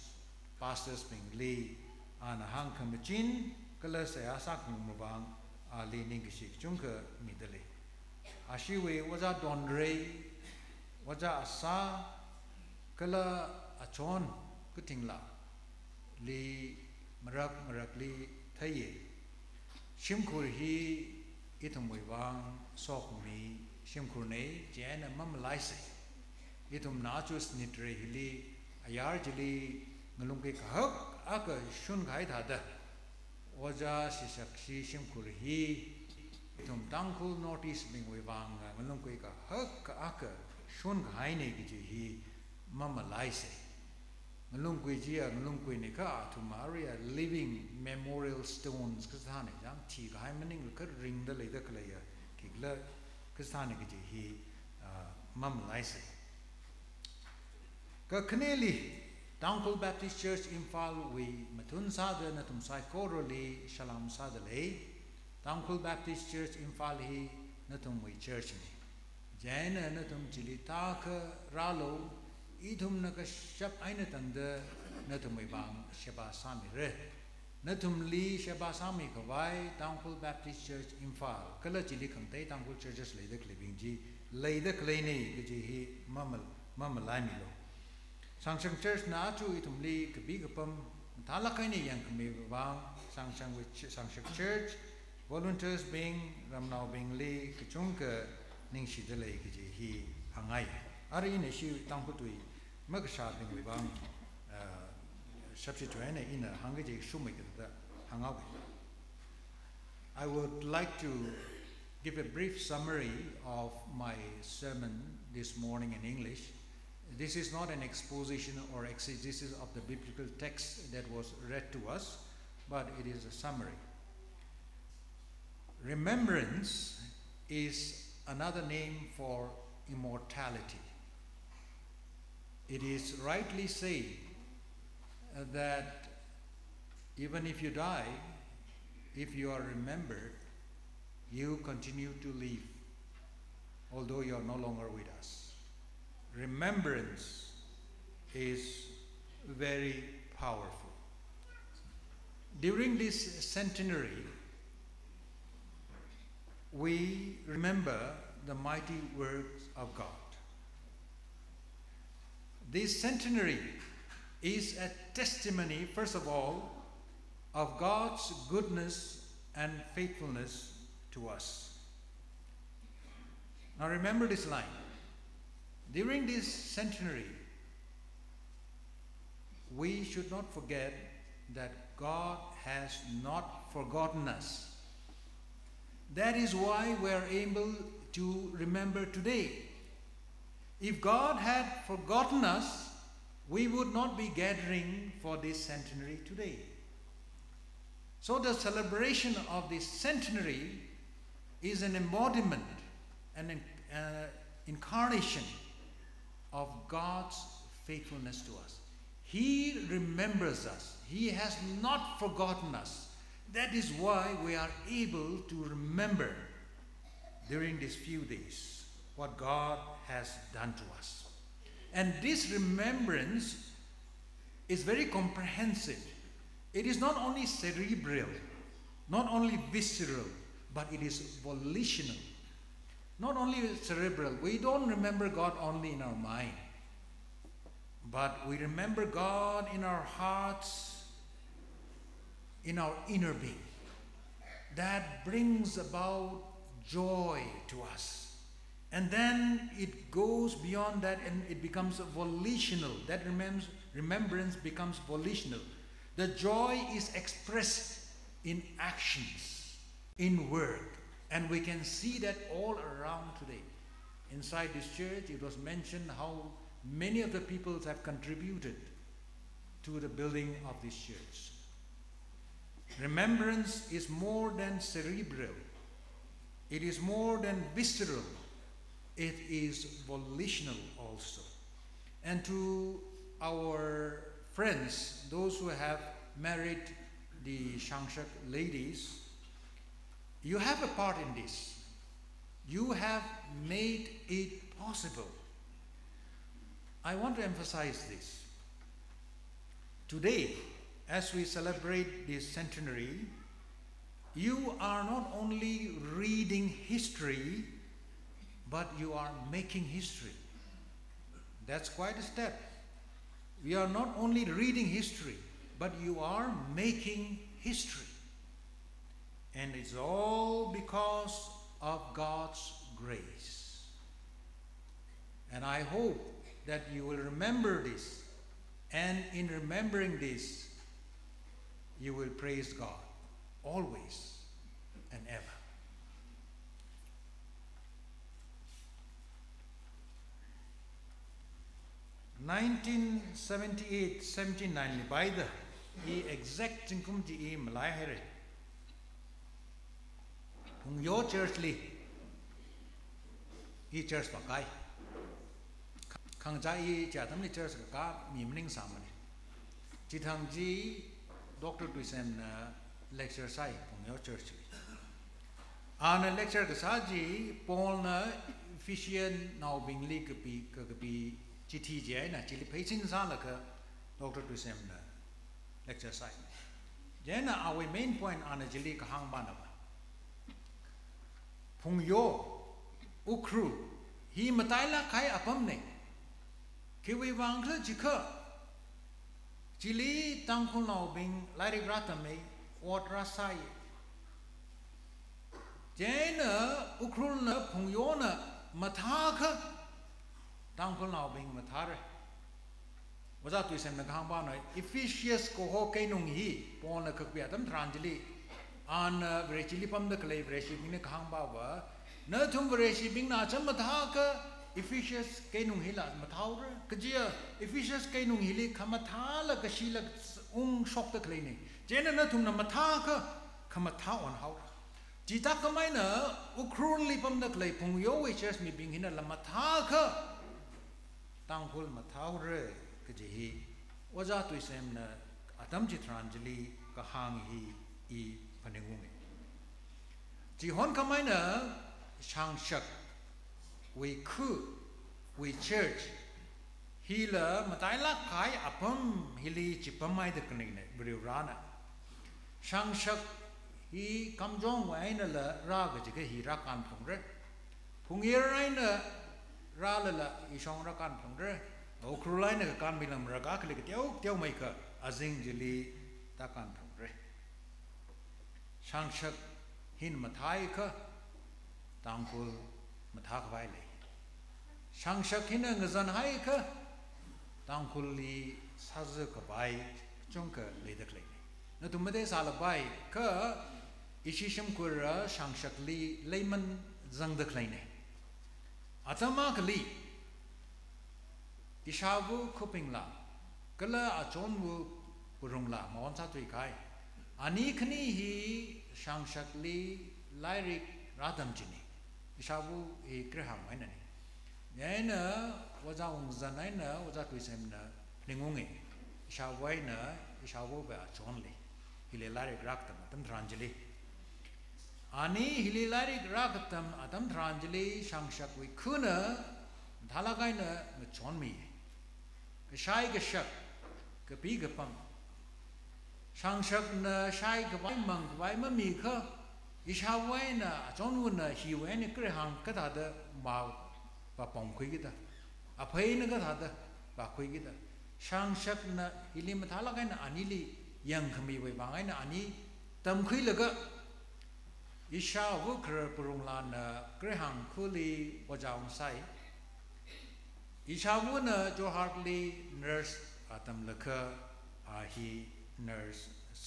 pastors ming li, ana hang kamachin, kala saya sak mubang, alining si chungka midali. Ashiwe waza donre, waza asa, kala achon kutingla, li मरक मरकली थे सिमखुर ही इथुमुवांग सौमी सिमखुर chain मम लाइसे इथुम नाचुस निट्रे हिली अयार जिली गलुंगे कहक अक सुन घाय धाद ओजा शिशक्षी सिमखुर ही इथुम टांगखु notice Ming वांग गलुंगे कहक अक सुन घाय ने गिजी ही मम लाइसे ya Ngalungkuiji ngalungkuini ka ya living memorial stones kasthane jam chi gai maning ka ring da leida kalaya kigla kasthane ki hi mam laise ka kneli Downhill Baptist Church Imphal we matun sada na tum sai koroli shalom sada le Downhill Baptist Church Imphal hi na tum we church ni jaina na tum chili ta ka ralo Ithum na naka shab aina tanda natum ibang shabasami re. Natum li shabasami kawai Tangkul Baptist Church Imphal. Kala chili kangtai Tangkul Churches lay leida klibing ji lay leida klaini gaji hi mamal mamalai milo. Sangsang Church na achu idum li kabi kapam thalakaini yang kami bang Sangsang Sangsang Church volunteers being ramnao being li kachungka ning shidalai gaji hi angai. ある意味、週単歩といい。jīg eh, I would like to give a brief summary of my sermon this morning in English. This is not an exposition or exegesis of the biblical text that was read to us, but it is a summary. Remembrance is another name for immortality it is rightly said uh, that even if you die, if you are remembered, you continue to live, although you are no longer with us. Remembrance is very powerful. During this centenary, we remember the mighty works of God. This centenary is a testimony, first of all, of God's goodness and faithfulness to us. Now remember this line. During this centenary, we should not forget that God has not forgotten us. That is why we are able to remember today if God had forgotten us, we would not be gathering for this centenary today. So, the celebration of this centenary is an embodiment, an uh, incarnation of God's faithfulness to us. He remembers us, He has not forgotten us. That is why we are able to remember during these few days what God has done to us. And this remembrance is very comprehensive. It is not only cerebral, not only visceral, but it is volitional. Not only cerebral, we don't remember God only in our mind, but we remember God in our hearts, in our inner being. That brings about joy to us. And then it goes beyond that and it becomes volitional. That remem remembrance becomes volitional. The joy is expressed in actions, in work, And we can see that all around today. Inside this church, it was mentioned how many of the peoples have contributed to the building of this church. Remembrance is more than cerebral, it is more than visceral, it is volitional also. And to our friends, those who have married the Shangshak ladies, you have a part in this. You have made it possible. I want to emphasize this. Today, as we celebrate this centenary, you are not only reading history, but you are making history. That's quite a step. We are not only reading history, but you are making history. And it's all because of God's grace. And I hope that you will remember this. And in remembering this, you will praise God always and ever. 1978-79 by the e exact kingdom di e malai hai re tum yo chersli e chers pa kai khang ja e ja tam ni chers ka ka ni ming sam ni ji thang ji doctor to sem na lecture sai tum yo chers ji an lecture ka sa ji pon na efficient now being ka be be chi thi je na chi li phei sing sa la doctor to sem na lecture sai je na our main point anh a jili ka hang ban ba phung yo ukru hi matai la khai apam à ne Khi we wang kha chỉ khơ, chi li tăng khôn lo bing lai ri ra ta me wat ra sai je na ukru na phung yo na matha kha tang kon bing ma thar wa za tu sem nakhang ba na efficient ko ho kai nong hi pon na khak bi adam tranjli an brechili pam da klei brechi bing ne khang ba wa na thum brechi bing na cham ma tha ka efficient kai nong hi la ma thaur ka ji efficient kai nong hi li ma tha la ka shi la ung shok da klei ni je na na thum na ma tha ka kha ma tha on hau ji ta ka mai na ukrun li pam da klei phung yo we ches mi bing hin la ma tha ka tangkhul ma thau re ke ji hi oja tu sem na atam chitranjali ka hang hi i phaningung ji hon kamai na chang shak we ku, we church hi la matai la khai apam hili chi pamai de kning ne bri rana chang shak hi kam jong wai na la ra ga ji ke hi ra kan phung re phung ye rai na ra la la i shong ra kan thong re o kru lai na kan mi lam ra ka kle ke teo teo mai ka azing jili ta kan thong re shang shak hin mathai ka tang ko matha ka vai le shang shak hin nga zan hai ka tang ko li sa zu ka vai chung ka le dak le na tu ma de sa la bai ka ishisham kur shang shak li leiman zang dak le ne Atama kali ishavu kuping la kala achon wu burung la mawon sa tui kai anikni hi shangshakli lairik radam jini ishavu e kriha maina ni yaina waza ungza naina waza kuisem na ningungi ishavu aina ishavu ba achon li hile lairik raktama tam dranjali Anihililarik raktam atam dranjali shangshak we kuna dhalagaina mchonmi. Shai gashak kapi gapam. Shangshak na shai gavai mang vai mamika ishawai na achonwu na hiwai na krihang katada mau pa pongkui gita. Apay na katada pa kui gita. Shangshak na hilim dhalagaina anili yang kami we bangai na ani tamkui laga อิชาวุครปรุงลานเกรหังคุลีปจาวไซอิชาวุเนจูฮาร์ลีเนอร์สอาตมเลคอาฮีเนอร์สไซ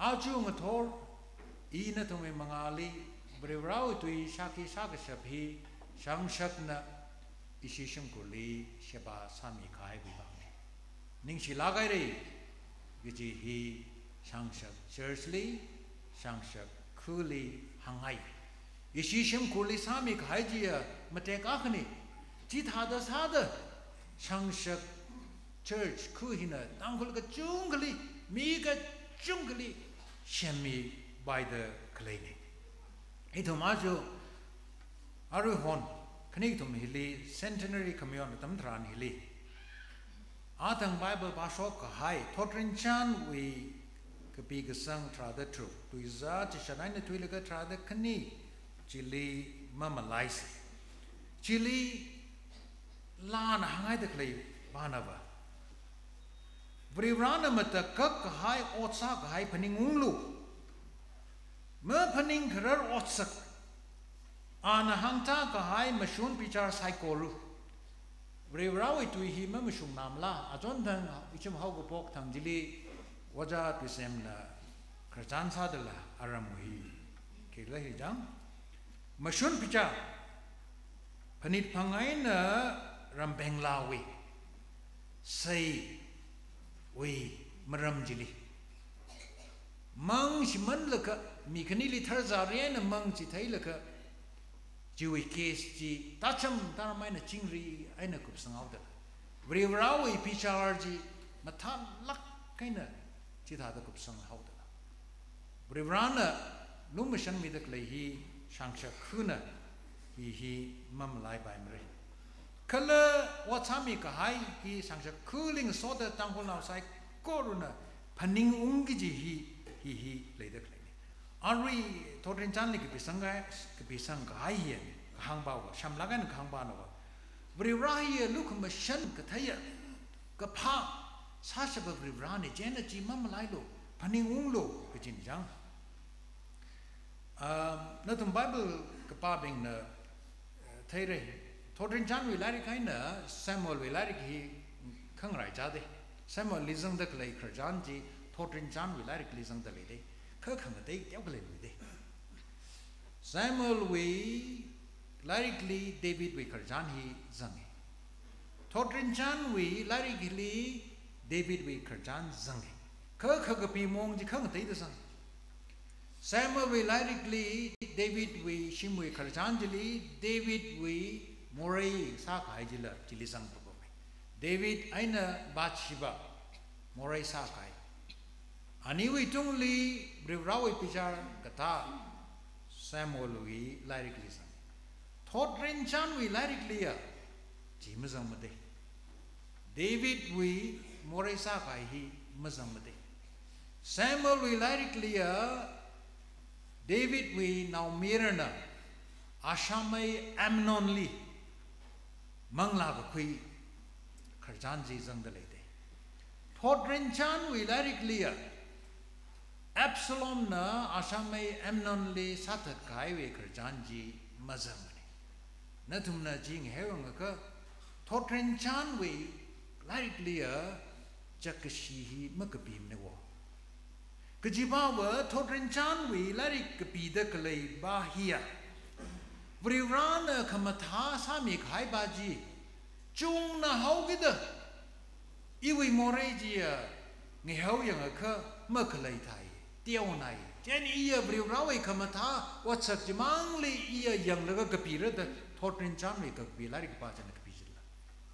อาจูมทอร์อีนทุมิมังาลีบริวราวตุยชากิชากิสพีชังชักนะอิชิชงกุลีเชบาสามีคายบิบังนิ่งชิลากายรีกิจิฮีชังชักเชอร์สลีชังชัก孤 l i 害。一些人孤立、i а м i s h i 己啊，没得看的。这、那、i 那，像那 i church、church、n i 的，i t a d a s n g l e h a n g s e 森林 by the cleaning。这么说，就是说，我 k a 天讲的 centenary、centenary、hundredth n n i v e r s a r y 那个 Bible、Bible、希伯来书 a 的，就是说，m 们今天讲 i centenary、c e n t a n a r y hundredth a n n i v e r h a n we. ကပိကဆံထရာဒထုဒီဇာတိရှနိုင်းနထွေလကထရာဒခနိဂျီလီမမလိုက်စီဂျီလီလာနဟငိုင်းတကလေးဘာနာဘဝရိဝရဏမတကကဟိုင်အော့စာဟိုင်ဖနင်းငုံလူမဖနင်းခရရအော့စက်အာနဟန်တာကဟိုင်မရှင်ပီချာဆိုက်ကိုလူဝရိဝရဝိတူဟိမမရှင်နာမလာအဇွန်ဒန်အချမဟုတ်ကပေါကထံဂျီလီ wajah pisem la kerjaan sahaja aramui kira hijang masyun pica panit pangai na rambeng lawi say we meram jili mang si man leka mikni li terzarian na mang si thay leka jiwi kes ji tacham tanamai na cingri ayna kup sengau de Vrivrawi picharji matan lak kaina चिता कुप संग हाउद ब्रिवरान लुम शन मिदक लेहि शांश खुन बिहि मम लाइ बाइमरे कल वचामि कहाय कि सोद तांगोल नाउसाइ कोरुन फनिंग उंगि जिहि हिहि लेदक लेने आरि थोरिन चानलि कि बिसंग कि बिसंग कहाय हे खांगबाव शामलागन खांगबानो ब्रिवराय लुकम शन 사샤바 브리브라니 제네지 맘라이로 바닝웅로 그진자 음 나톰 바이블 카파빙나 테레 토든 잔위 라리카이나 사무엘 위라리키 컹라이자데 사무엘 리즘데 클레이크르잔지 토든 잔위 라리키 리즘데 레데 커컹데 떼글레데 사무엘 위 라리클리 데비드 위 커잔히 잔히 토든 잔위 라리클리 David we kerjaan zangi. Kau kau kepi mong di kang tidak sang. Samuel we lyrically David we shim we kerjaan jeli David we morai sakai jila jeli sang probo. David aina bat shiba morai sakai. Ani we tung li brewrawi pijar kata Samuel we lyrically sang. Thought rin chan we lyrically ya. Jimu sang made. David we morai sakai hi mazamade. Samuel wilari clear David we now mirana ashamai amnon li mangla ko kui kharjan ji jangdale de. Thotrenchan wilari clear Absalom na ashamai amnon li sathar kai we kharjan ji mazamade. Na thumna jing hewang ka Thotrenchan we lari clear จักษีฮีมกบีมนวกจิบาวทอดรินจานวีลาริกบีดกเลยบาฮียบริรานะคมทาสามีขายบาจีจุงนาฮาวกิดอีวิมอรจีงเฮาอย่างอคมกเลยไทยเตียวนายเจนอียบริราวิคมทาวัชจิมังลีอียยังลกกบีระดทอดรินจานวีกบีลาริกบาจันก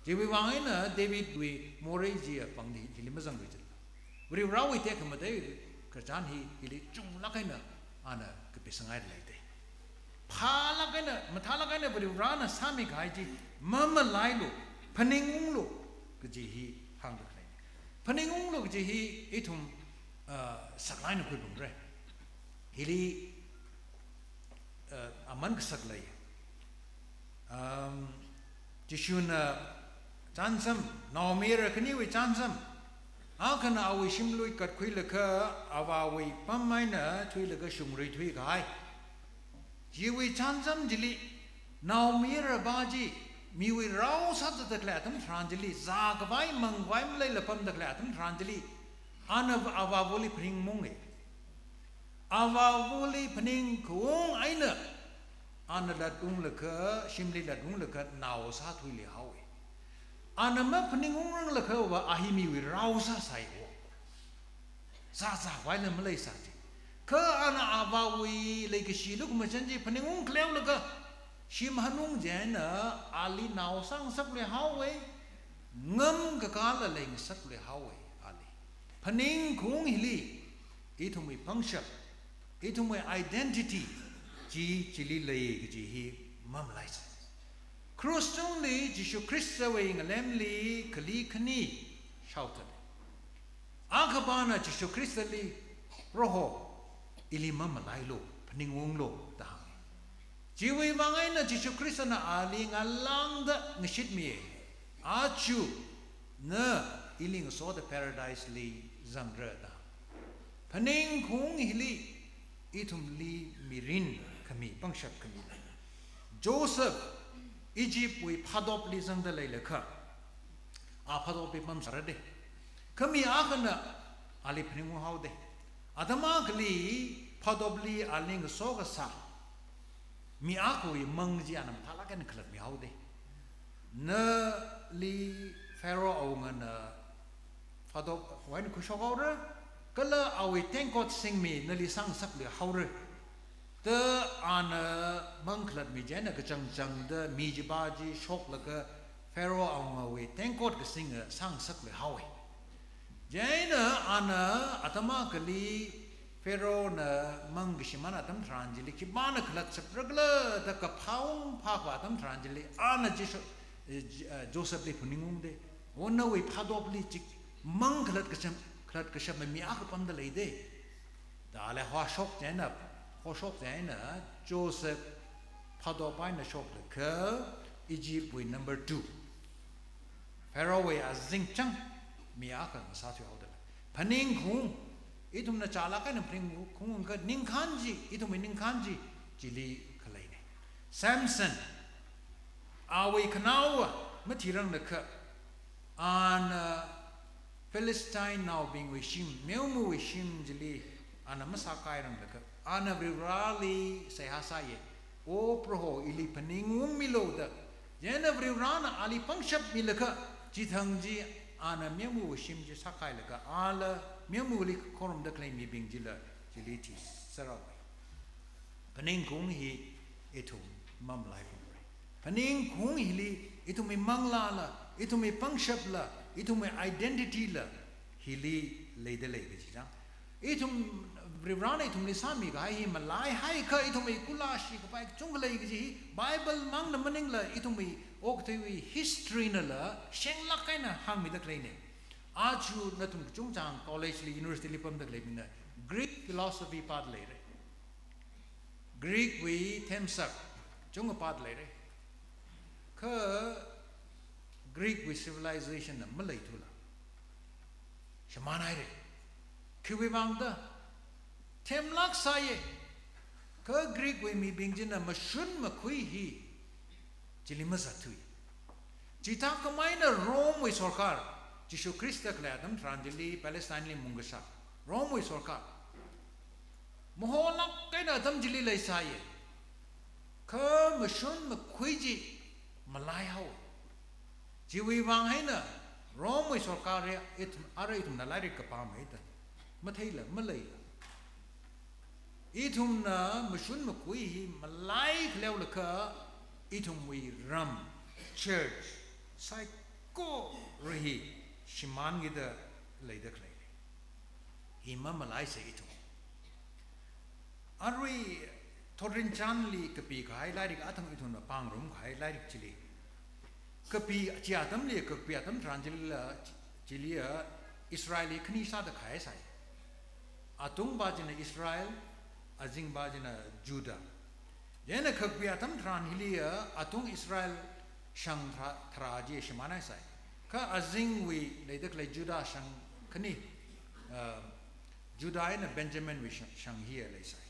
di bawah ini David di Morai dia pangdi hilir macam tu je. Beri rawi dia kemudian kerjaan dia hilir cung nak ini ana kepisangai lagi deh. Palak ini, matalak ini beri rana sami kahai je, mama lain lo, peningung lo kerjihi hangat lagi. Peningung lo kerjihi itu e sakai nak kuih bumbre. Hilir aman kesakai. Jisun จันทร์ซัมนอมีระคนี้วิจันทร์ซัมอาคณะอาวิชิมลุยกัดคุยเลคะอาวาวิปัมไม่เนะทุยเลกชุมรุทุยกายยีวิจันทร์ซ้ำจิลินอมีระบาจีมีวิราวสัตตะตะเลตุมทรานจิลีจากวายมังวายมลลยละพันตะเลตุมทรานจิลีอันอาวาวุลีพริงมุงเออาวาวุลีพริงคุงไอเนะอันละดุงเลคะชิมลีละดุงเลคะนาวสาทุยเล่าวิ anama peningung orang leka wa ahimi wi rausa sai wo sa sa wai le mlei sa ti ke ana aba wi le ke shi luk ma chen ji peningung kleu leka shi ma nung jan na ali nao sang sap le hao wei ngam ka ka la le ngi sap le hao wei ali pening kung hi li e thum wi phang sha e thum wi identity ji ji li le ge ji hi mam lai sa Cross only, Jesus Christ saying, Lemli, Kali Kani, shouted. Akabana, Jesus Christ, Roho, Ilimam, Lilo, Ningwonglo, Dang. Jiwi Mangaina, Jesus Christ, and Ali, along the Nishitmi, Achu, Ne, Iling saw the paradise, Li, Zangreda. Paning Kung Hili, itumli Mirin, Kami, Bangshak Kami. Joseph, Egypt we padop lisan ah, de lele ka a padop pe pam sarade kami akhna ali phringu haude adama gli padop li aling so ga sa mi aku i mangji anam palakan khlak mi haude na li pharaoh ong na padop wen ku shogaure kala awi tenkot sing mi na li sang sak le haure de ana manklat mi jena ke chang chang de mi ji ba ji shok la ke fero ang ma we thank god ke sing e, sang sak le hawe jena ana atama ke li fero na mang gi shima na tam tran ji li ki ba na khlat chap rag la da ka phaung pha kwa tam tran ji li ana ji shok e, e, joseph le phuning ung de won na we pha do pli ji mang khlat ke sham khlat ke sham mi a ka pam de le de da le ha shok jena hoshop zayna Joseph padopay na shop le ke Egypt we number 2 Pharaoh we a zing chang miya ka na sa tuyaw dala paning khung itum na chala ka na paning khung ka ning khan ji itum ning khan ji jili khalay ne Samson awe kanaw mati rang na ke an uh, Philistine now being wishing meumu wishing jili ana masakai rang na ke anavirali sehasaye proho ili peningum miloda jena vrivrana ali pangshap milaka jithangji ana memu shim ji sakai laka ala memu lik korum da claim bing jila ti sarab pening kung hi itu mam lai pening kung hi li itu me mangla la itu me pangshap la itu me identity la hili leide leide jira itu ब्रिवराने थुमने सामी गाय ही मलाय हाय ख इथुमे कुलाशी कपाय चुंगले गजि Bible मंग न मनिंग ल इथुमे okay थेवी history न ल शेंग ल काय न हांग मि दक्रे ने आजु न थुम चुंग चांग कॉलेज ली यूनिवर्सिटी ली पम ले बिन ग्रीक फिलोसफी पाद ले रे ग्रीक वी थेम्स अप चुंग पाद ले रे ख Greek temlak saye ka Greek we mi bing jin na ma shun ma makui hi jili ma sa thui ji ta zatui mai na rom we sarkar ji shu sorkar jishu Krista klayadam tranjili Palestine li sa rom we sarkar na moholak na adam jili le saye ka ma makui ji malai ji jiwi wang hai na Rome we sorkar re it ara itum nalari kapam hai ta mathai la malai la Itumna mashun makui malaik levlaka itum we ram church psycho rahi shiman gida leidak lei ima malai se itum arui thorin chan li kapi khai lai rik atham itun na pang rum khai lai rik chili kapi chiatam li kapi atam tranjil chili israeli khni sa da khai sai atung bajina israel azingbajina juda jena khakpiya tam thran hiliya atung israel shang thra ji shimana sai ka azing wi leidak le juda shang khani uh, juda na benjamin we shang hiya le sai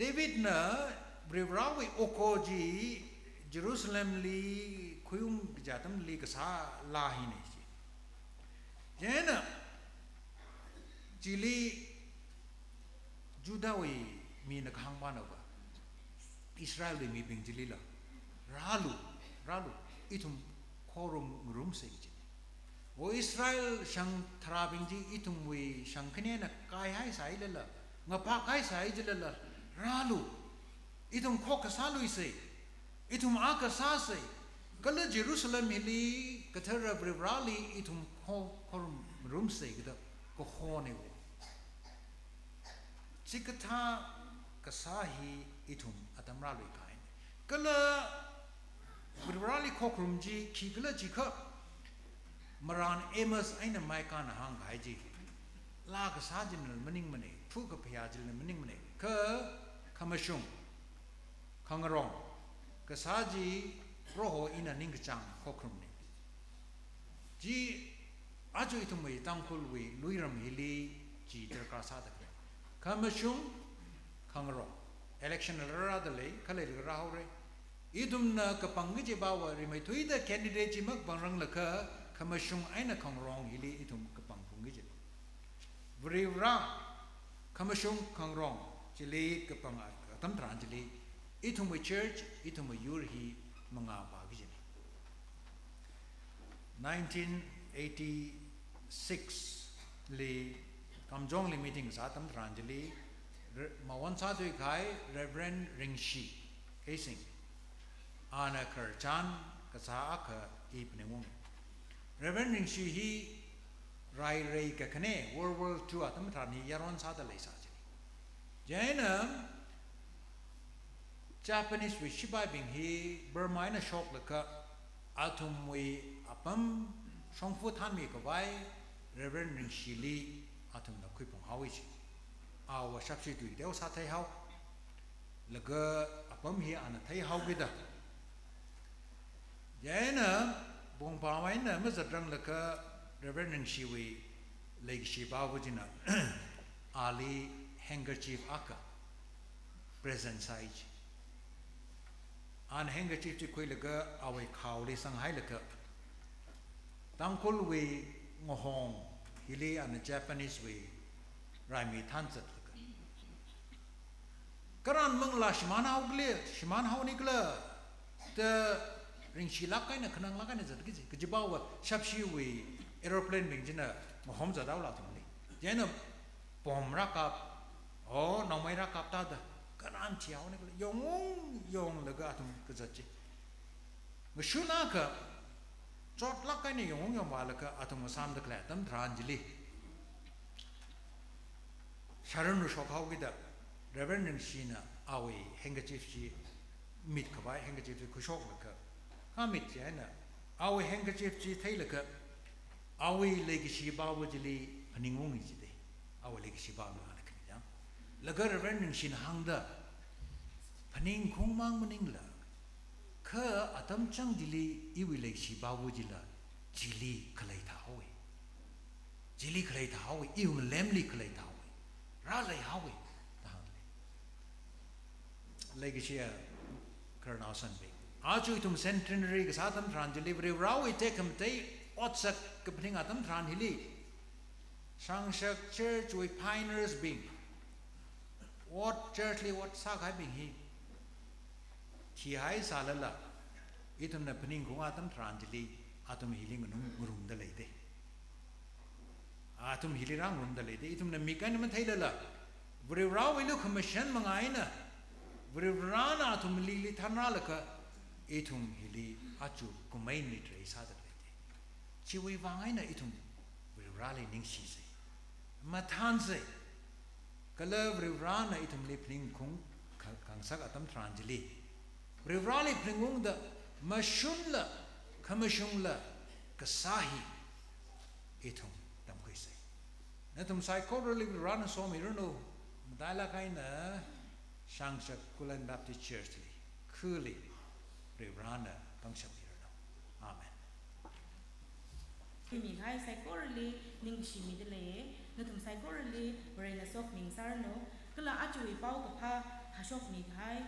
david na brivra wi okoji jerusalem li khuyum jatam li kasa la hi ne ji jena ជីលីยูดาวีมีนักฮังมานาวะอิสราเอลมีเปงจิลิลารัลูรัลูอิทุมครุมรุมเซจิโอิสราเอลชังทราบินจีอิทุมวีชังคเนนักกายหายสายเลละงปากหายสายจิลละรัลูอิทุมโคกซาลุยเซอิทุมอากซาเซกัลลจิรซาเล็มฮิลีกัทเธอร์บริบราลีอิทุมคอรุมรุมเซกิดะก็ฮอเนว chikatha kasahi ithum atamra lui kai kala burali kokrum ji kikla ji kha maran emas aina mai kan hang hai ji la ka sa jin nal maning mane phu ka phya jin nal maning mane ka khamashung khangrong ka sa ji roho ina ning chang kokrum ni ji ajoi thum mai tang kul wi luiram hili ji dar ka sa kamashung kangro election ra da le kale ra ho re idum na ka pang ji ba wa ri mai thui da candidate ji mak bang rang la ka kamashung aina kangrong hili idum ka pang pung ji bri ra kamashung kangrong ji le ka pang tam tran ji le idum church idum yur hi manga ba ji 1986 li Kamjongli meeting sa Tantrangeli, Mawan Sadhu Kai, Reverend Ringshi, Asing, Anna Kerchan, Kasaaka, Ipnewung. Reverend Ringshi, he Rai Rai Kakane, World War II Atamtrani, Yaron Sadalai Sajali. Jaina, Japanese Vishibai Bing, he Burmina Shoklaka, Atumwe Apam, Shongfu Tanmi Kawai, Reverend Ringshi Lee. atom na kui pong hawi chi a wa shap chi dui deo sa thai hau la ge a pom hi an thai hau ge da ye na bong pa wai na ma za drang la ka reverend shi wi le shi ba wu jin na ali handkerchief aka present sai chi an handkerchief chi kui la ge a wai khaw le sang hai la ka dang kul wi ngohong hili and Japanese way rami tanzat ka karan la shiman haugle shiman ni haunigla the ring shi shilaka na khnang laka na zat gi gjibawa shi we aeroplane ring jina ma hom za zada la thum ni na jena pomra ka o nomaira ka ta da karan ni ne yong yong laga thum ka zat shu na ka ചോട്ടലൊക്കെ യോങ്ങും വാലൊക്കെ അത് മുസാന്തക്കലേത്തം ദ്രാഞ്ജലി Sharanu ഷോഖാവുകിത രവേണ്ടൻ Sheena ആവൈ ഹെങ്കചീഫ്ജി myth ഖബായ് ഹെങ്കചീഫ്ജി ഖുഷോക്ക കാമിത് ചെയ്യുന്ന ആവൈ ഹെങ്കചീഫ്ജി തൈലക്ക ആവൈ ലൈക്ക് ശിബാവുജലി ഫനിങ്ങോങ് ഇജിതേ ആവൈ ലൈക്ക് ശിബാവുകാലക്കാം ലഗ രവേണ്ടൻ ഷീന ഹാങ്ദ ഫനിങ് ഖോങ് മാങ് മനിങ്ല 그 아담장 딜리 이윌레 시바우질라 질리 클레이타 하웨 질리 클레이타 하웨 이움 램리 클레이타 하웨 라레 하웨 레기시아 그러나선 비 아주 이통 센트너리 그 사담 트란질리 브레 라웨 테컴 테이 어착 그 브링 아담 트란힐리 상석 처치 위 파이너스 빙 what churchly what sakha bing he chi hai salala itum na pning ko atam tranjali atum healing nu murum da leide atum healing ram murum da leide itum na mikan ma thailala vre ra we look commission ma ngai na vre ra na atum li li thana la ka itum hili achu kumain ni tre sa da leide chi we wa ngai na itum vre ra le ning si se ma than se ka le vre ra na itum le pning ko kang sak atam tranjali Привралі плингунда машунла камашунла касахи етум там кайсе. На том сайкорли рана сом ирно дала кайна шангша кулен бапти чертли кули приврана пангшам ирно. Амен. Кими хай сайкорли нинг шимидле на том сайкорли рана сок нинг сарно кла ачуи пау капа хашок нинг хай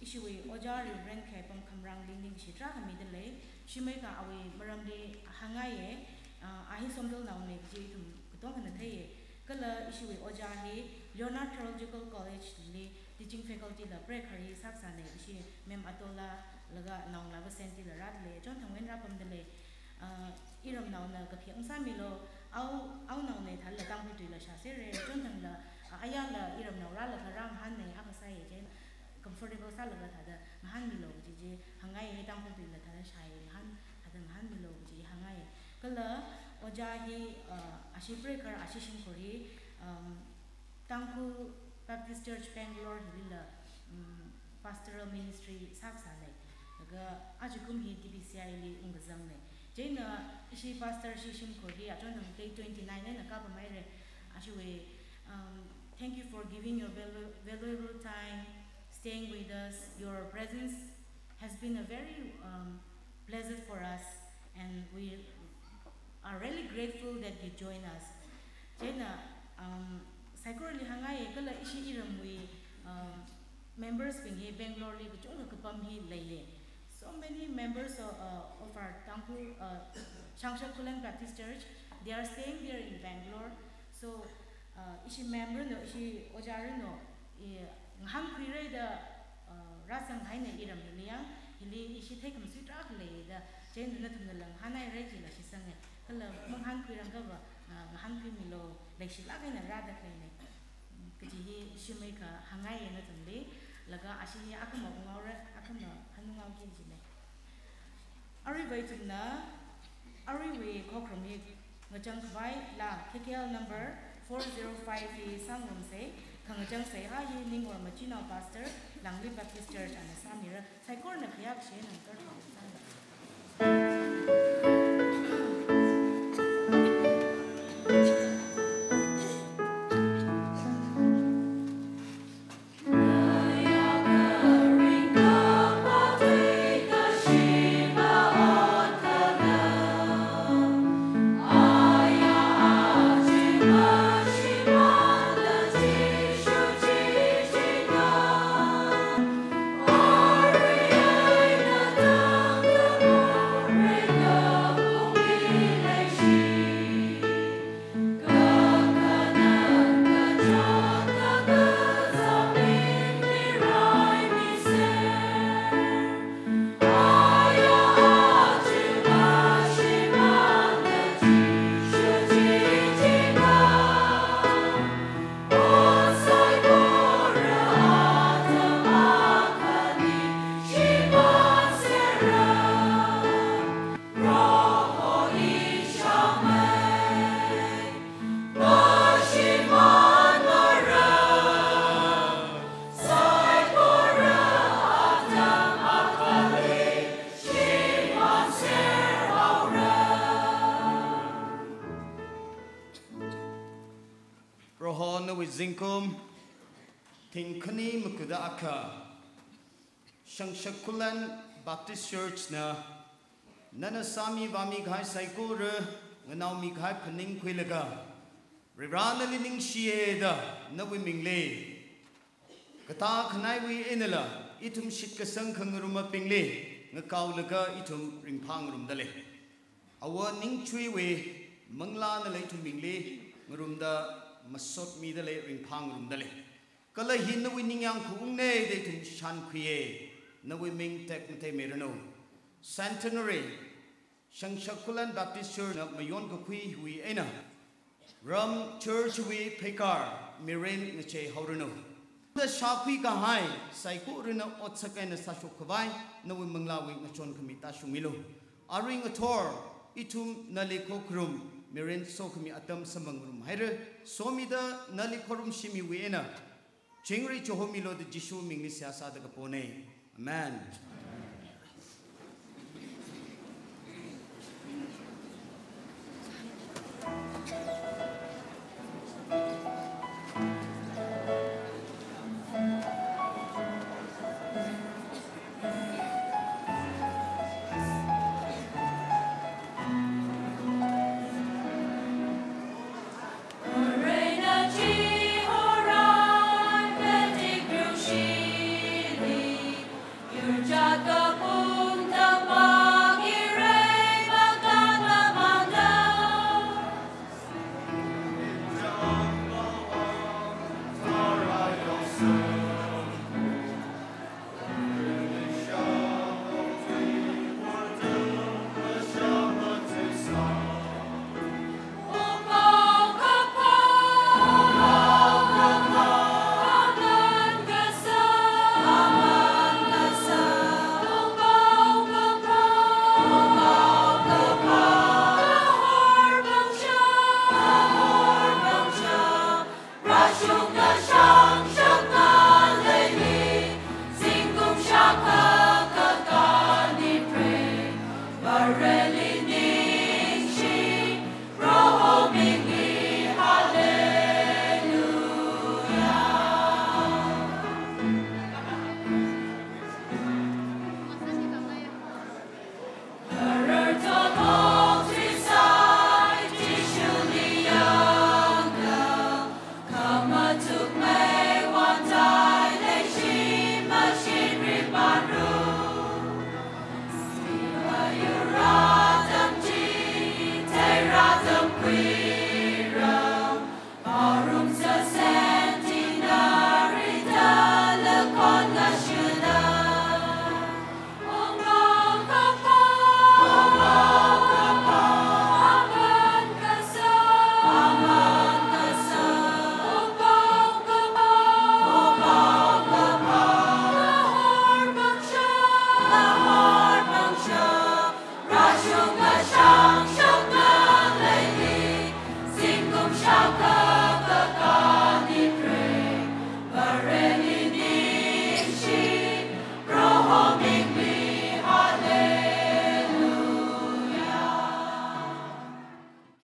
ishiwe ojari rankai pom khamrang lingling shitra hamidin le shimai ka awe maram de hangaye ahi somdol naun ne ji thum kutong hana thaye kala ishiwe ojahi leonard theological college le teaching faculty la break hari saksa ne ishi mem atola laga naung la senti la rat le chon thangwen ra pom de le iram naun na ka phyang sa mi lo au au naun ne thal la tang hui tu la sha se re chon thang la aya la iram naun ra la rang han ne a sa ye jen comfortable सा लगा था महान भी लोग जीजे हंगाई है था शायद महान अदर महान कल ओजा ही आशीर्वाद कर आशीष को ही चर्च पेंगलोर ही ला पास्टरल मिनिस्ट्री साफ साले आज कुम ही डीबीसीआई ली उनका जंग ने जेन इसी पास्टर शिष्य को ही ट्वेंटी नाइन ने नकाब मायरे आज वे thank you for giving your valuable time staying with us. Your presence has been a very um, pleasant for us, and we are really grateful that you join us. Jena, um, Saikoro Lihangai, Kala Ishi Iram, we um, members being here, Bangalore, which all the so many members of, uh, of our Tangku, uh, Changsha Kulan Baptist Church, they are staying here in Bangalore. So, uh, ishi member no, ishi ojari no, ngam khui re da ra sang hai ne iram ni yang hili ishi thai kam suy ra le da chen na thum lang hanai re ji la shi sang ka la mong han khui rang ga ba ngam khui mi lo lấy shi la ga na ra da kai cái gì ji hi shi mai ka hangai na thum le la ga ashi hi akam ma ngaw ra akam ma hanu ngaw ki ji ne ari vai tu na ari we ko krom ye ngachang vai la kkel number 405 is sangum se ཁྱི ཕྱད tingkom tingkani makuda aka shangshakulan baptist church na nana sami vami ghai saikur ngnau mi ghai phaning khuilaga rirana li ning shieda na wi mingle kata khnai wi inala itum shit ka sangkhang ruma pingle ngkaul laga itum ringphang rum le. awa ning chui we mangla na leitum mingle ngrumda masot mi dale ring pang rum dale kala hin na winning yang khung ne de thun chan khuye na wi ming tek me te merano centenary shangshakulan baptist church na yon ko khui hui ena ram church wi pekar mirin ne che hauruno the shakui ka hai sai ko rina otsakai na sashu khwai na we mangla wi na chon khmi ta shumilo aring a thor itum na lekho krum meren sokmi atam re, so mida nali korum shimi wena chingri chohomi lo de jishu mingni siasa da pone amen.